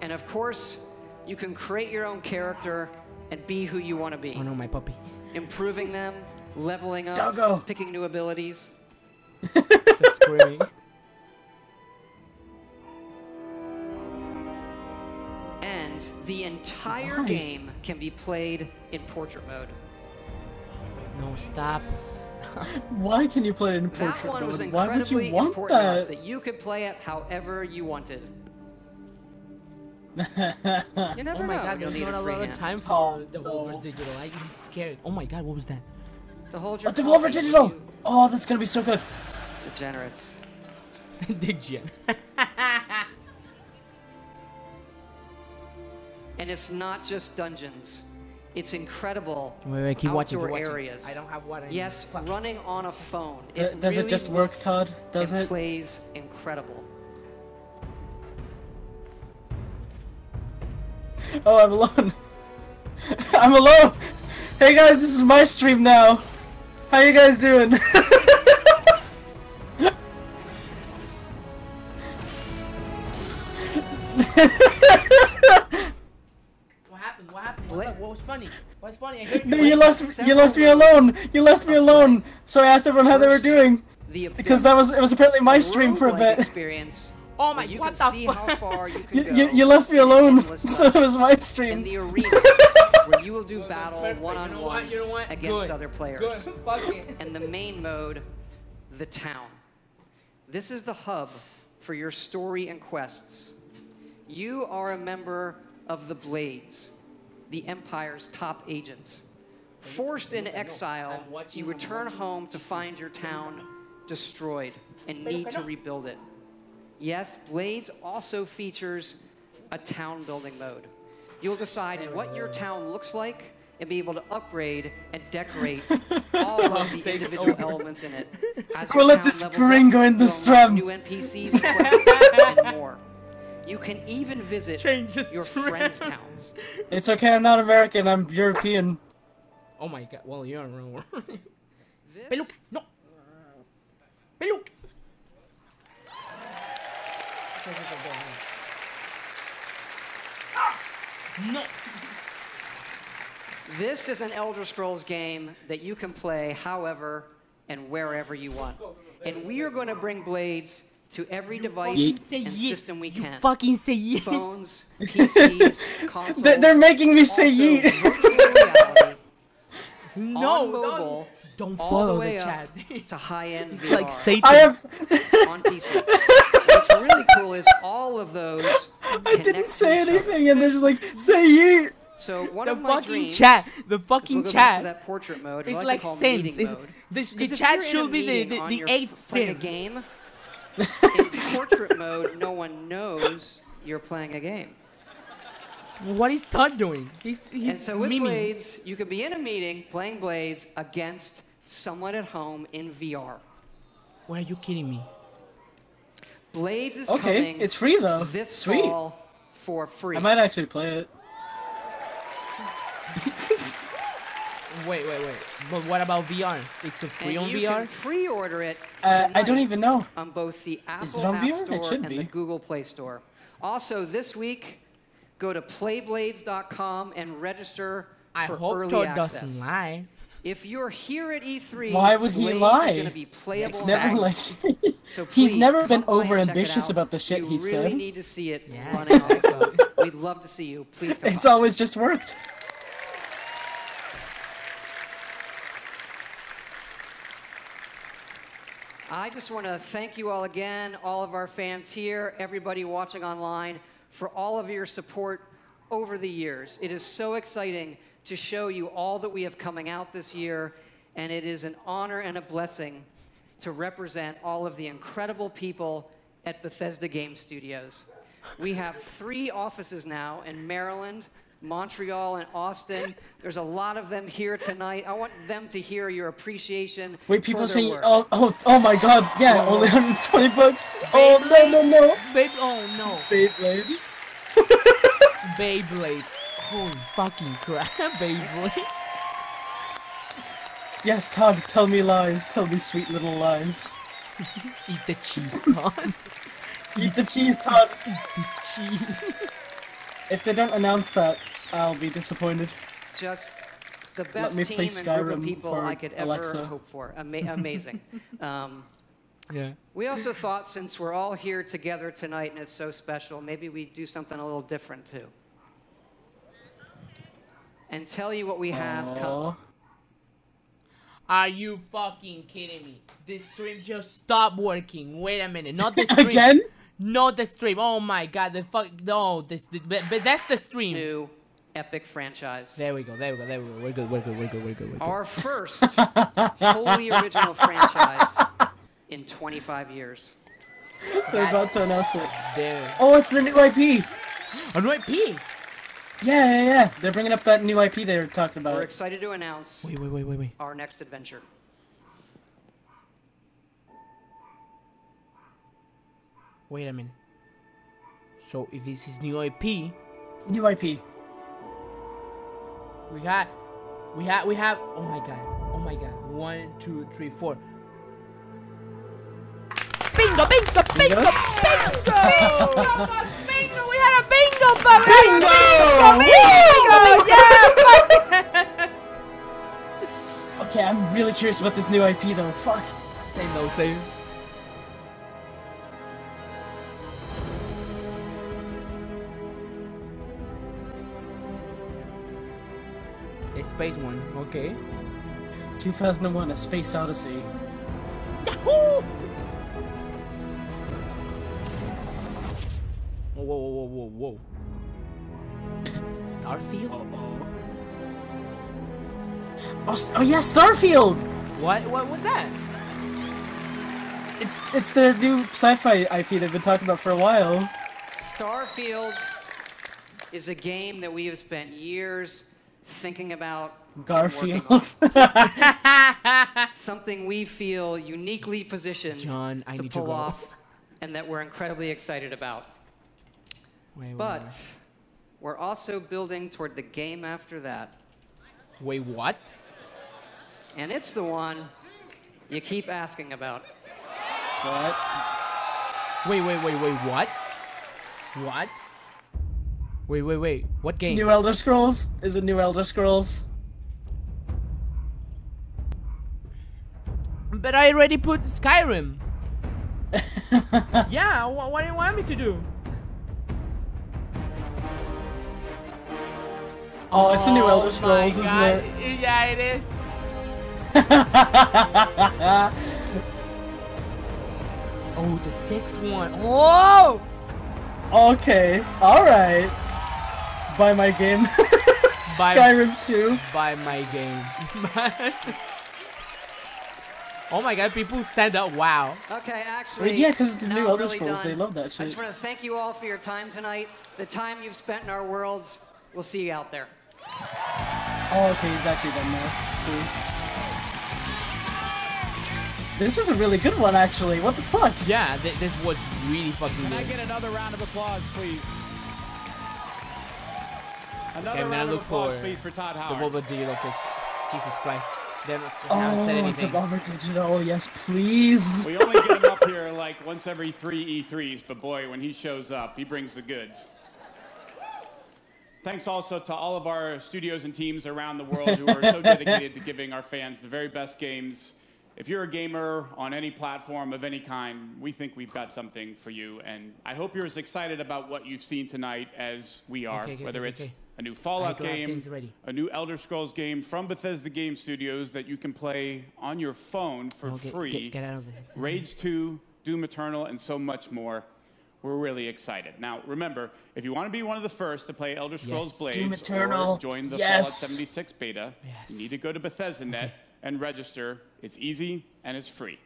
And of course, you can create your own character and be who you want to be. Oh no, my puppy. Improving them, leveling up, Doggo. picking new abilities. Just screaming. And the entire Why? game can be played in portrait mode. No, stop. Stop. Why can you play it in That portrait one was mode? Why would you want important to us that? that you could play it however you wanted. You Oh never my know. god, You'll there's need not a free lot of time for Oh, Devolver no. Digital. I'm scared. Oh my god, what was that? To hold your A Devolver Digital! you Oh, that's gonna be so good. Degenerates. Digen. And it's not just dungeons. It's incredible. Wait, wait, keep watching, keep outdoor watching. areas. I don't have water Yes, anymore. Fuck. running on a phone. Uh, does it really just work, Todd? Does and it? plays incredible. Oh, I'm alone. I'm alone. Hey guys, this is my stream now. How you guys doing? What happened? What happened? What, what was funny? What's funny? I heard No, you. you left you left me alone. You left me alone. So I asked everyone how they were doing The because that was it was apparently my stream for a bit. experience. Oh my, where you what the see fuck? how far you can You, you, you left me alone, so it was my in stream. the arena where you will do battle perfect. one on You know one? You know what? against Good. other players. Good. Fuck it. And the main mode, the town. This is the hub for your story and quests. You are a member of the Blades, the Empire's top agents. Forced into exile, you return home to find your town destroyed and need to rebuild it. Yes, Blades also features a town building mode. You'll decide what your town looks like and be able to upgrade and decorate all of the individual elements in it. As your We'll let town this levels up, gringo in the you'll strum. New NPCs, and more. You can even visit your friends' towns. It's okay, I'm not American, I'm European. Oh my god, well, you're wrong. Peluk, no! Peluk! No! This is an Elder Scrolls game that you can play however and wherever you want. And we are going to bring Blades to every device fucking say and yeet. system we You can. fucking say yeet. Phones, PCs, consoles. They- They're making me say also yeet. reality, No, on don't- don't follow the the way chat. up to high-end It's VR. like Satan. I have. on PC. What's really cool is all of those. I didn't say anything, and they're just like, say yeet. So one the of my fucking dreams chat, the fucking we'll go chat. to that portrait mode. It's I like to call Sims. meeting It's, mode. this, the chat you're in a should be the, meeting the, the eighth f- playing a game. In portrait mode, no one knows you're playing a game. What is Todd doing? He's and he's so with miming. Blades, you could be in a meeting playing Blades against someone at home in VR. Why are you kidding me? Blades is Okay, coming it's free though. this Sweet. fall for free. I might actually play it. Wait, wait, wait. But what about VR? It's a free and on you VR? can pre-order it Uh, I don't even know. on both the Apple Is it on App VR? It Store should and be. the Google Play Store. Also, this week, go to playblades.com and register I for hope early Todd access. doesn't lie. If you're here at E3, Why would he Blades lie? Going to be playable. It's never like So he's never been over ambitious about the shit you he really said. need to see it Yeah. running off. We'd love to see you. Please come. It's by. always just worked. I just want to thank you all again, all of our fans here, everybody watching online, for all of your support over the years. It is so exciting to show you all that we have coming out this year, and it is an honor and a blessing to represent all of the incredible people at Bethesda Game Studios. We have three offices now in Maryland, Montreal, and Austin. There's a lot of them here tonight. I want them to hear your appreciation. Wait, people are saying, work. oh, oh, oh my god, yeah, Whoa. only 120 bucks. Oh, no, no, no. Babe, oh no. Beyblade. Beyblades. Holy fucking crap, Beyblades. Yes, Todd, tell me lies. Tell me sweet little lies. Eat the cheese, Todd. Eat the cheese, Todd. Eat the cheese. If they don't announce that, I'll be disappointed. just the Let best me team play and group of people for I could ever Alexa. hope for. Ama- amazing. um, Yeah. we also thought since we're all here together tonight and it's so special, maybe we do something a little different too. And tell you what we have Aw. come. Are you fucking kidding me? This stream just stopped working. Wait a minute. Not the stream. Again? Not the stream. Oh my god. The fuck. No. This. The, but, but that's the stream. New epic franchise. There we go. There we go. There we go. We're good. We're good. We're good. We're good. We're good. Our first wholly original franchise in 25 years. They're about to announce it. There. Oh, it's the new IP. A new IP. Yeah, yeah, yeah. They're bringing up that new IP they were talking about. We're excited to announce Wait. Wait. Wait. Wait. Wait. our next adventure. Wait a minute. So if this is new IP, New IP. We got, we have, we have. Oh my god. Oh my god. One, two, three, four. Bingo! Bingo! Bingo! Bingo! Bingo! Bingo! We had a bingo! But Bingo! Bingo! Bingo! Yeah! Okay, I'm really curious about this new IP though. Fuck. Same no same. Space one, okay. 2001: A Space Odyssey. Yahoo! Whoa, whoa, whoa, whoa, whoa. Starfield? Oh, s- oh yeah, Starfield. What? What was that? It's it's their new sci-fi IP they've been talking about for a while. Starfield is a game that we have spent years thinking about. Garfield. Something we feel uniquely positioned John, I to need to pull go. off, and that we're incredibly excited about. Wait, wait, But we're also building toward the game after that. Wait, what? and it's the one you keep asking about. What? Wait, wait, wait, wait. What? What? Wait, wait, wait. What game? New Elder Scrolls? Is it New Elder Scrolls? But I already put Skyrim. yeah. What, what do you want me to do? Oh, it's a New Elder oh my Scrolls, isn't God. it? Yeah, it is. Oh, the sixth one. Oh! okay, alright. Buy my game. Buy- Skyrim 2. Buy my game. oh my god, people stand up. Wow. Okay, actually. Wait, yeah, 'cause it's now New we're Elder really Scrolls, done. they love that shit. I just want to thank you all for your time tonight. The time you've spent in our worlds. We'll see you out there. Oh, okay, he's actually done now. Cool. This was a really good one, actually. What the fuck? Yeah, th- this was really fucking Can I get another round of applause, please? Another Okay, I'm gonna look of applause, for please, for Todd the Howard. Volvo Digital, 'cause Jesus Christ. They haven't, they haven't said Oh, anything. Devolver Digital, yes, please. We only get him up here like once every three E3s, but boy, when he shows up, he brings the goods. Thanks also to all of our studios and teams around the world who are so dedicated to giving our fans the very best games. If you're a gamer on any platform of any kind, we think we've got something for you. And I hope you're as excited about what you've seen tonight as we are, Okay, okay, whether okay, it's okay. A new Fallout game, ready. a new Elder Scrolls game from Bethesda Game Studios that you can play on your phone for No, get- free. get- get out of there. Rage 2, Doom Eternal, and so much more. We're really excited. Now, remember, if you want to be one of the first to play Elder Scrolls Yes. Blades Doom Eternal, or join the yes. Fallout 76 beta, you need to go to BethesdaNet and register. It's easy and it's free.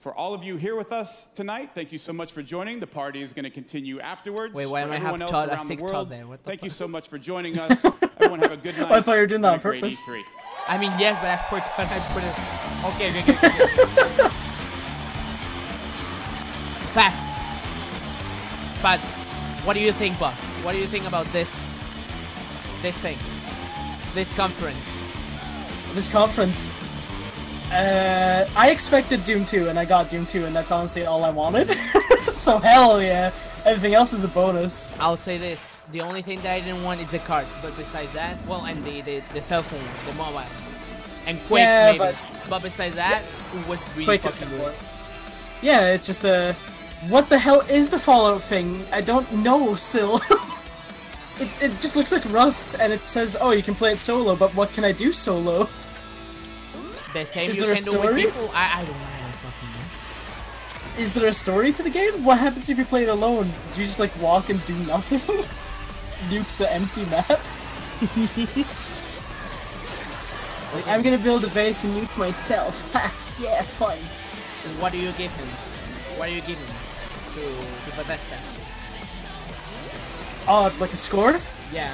For all of you here with us tonight, thank you so much for joining. The party is going to continue afterwards. Wait, why For am I everyone half else Todd- a around the Todd world, there? What the Thank you so much for joining us. Everyone have a good night. I thought you were doing that on purpose. E3. I mean, yes, but I forgot I put it. Okay, okay, okay. okay. Fast. But what do you think, Buck? What do you think about this? This thing? This conference? This conference. Uh, I expected Doom 2, and I got Doom 2, and that's honestly all I wanted. so hell yeah. Everything else is a bonus. I'll say this. The only thing that I didn't want is the cards, but besides that, well, and the the, the cell phone, the mobile, and Quake Yeah, maybe. but- But, besides that, it was really Quake fucking good. Yeah, it's just a. What the hell is the Fallout thing? I don't know still. it, it just looks like Rust, and it says, oh, you can play it solo, but what can I do solo? The same Is you there a can do with story? people. I, I don't know. Fucking know. Is there a story to the game? What happens if you play it alone? Do you just like walk and do nothing? Nuke the empty map? like, I'm gonna build a base and nuke myself. Ha! yeah, fun. What do you give him? What do you give him to to Bethesda? Oh, like a score? Yeah.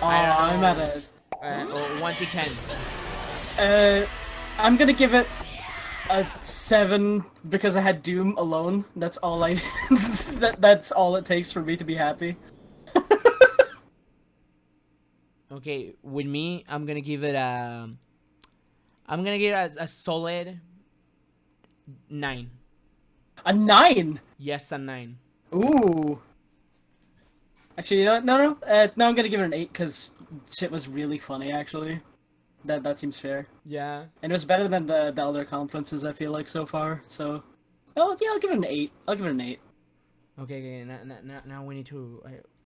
Oh, I don't I'm at a. Uh, oh, one to ten. Uh, I'm gonna give it a seven because I had Doom alone. That's all I. that that's all it takes for me to be happy. Okay, with me, I'm gonna give it a. I'm gonna give it a, a solid nine. A nine. Yes, a nine. Ooh. Actually, you know what? No, no. Uh, no, I'm gonna give it an eight because shit was really funny. Actually, that that seems fair. Yeah. And it was better than the the other conferences I feel like so far. So, oh yeah, I'll give it an eight. I'll give it an eight. Okay, okay. Now, now, now we need to. Uh,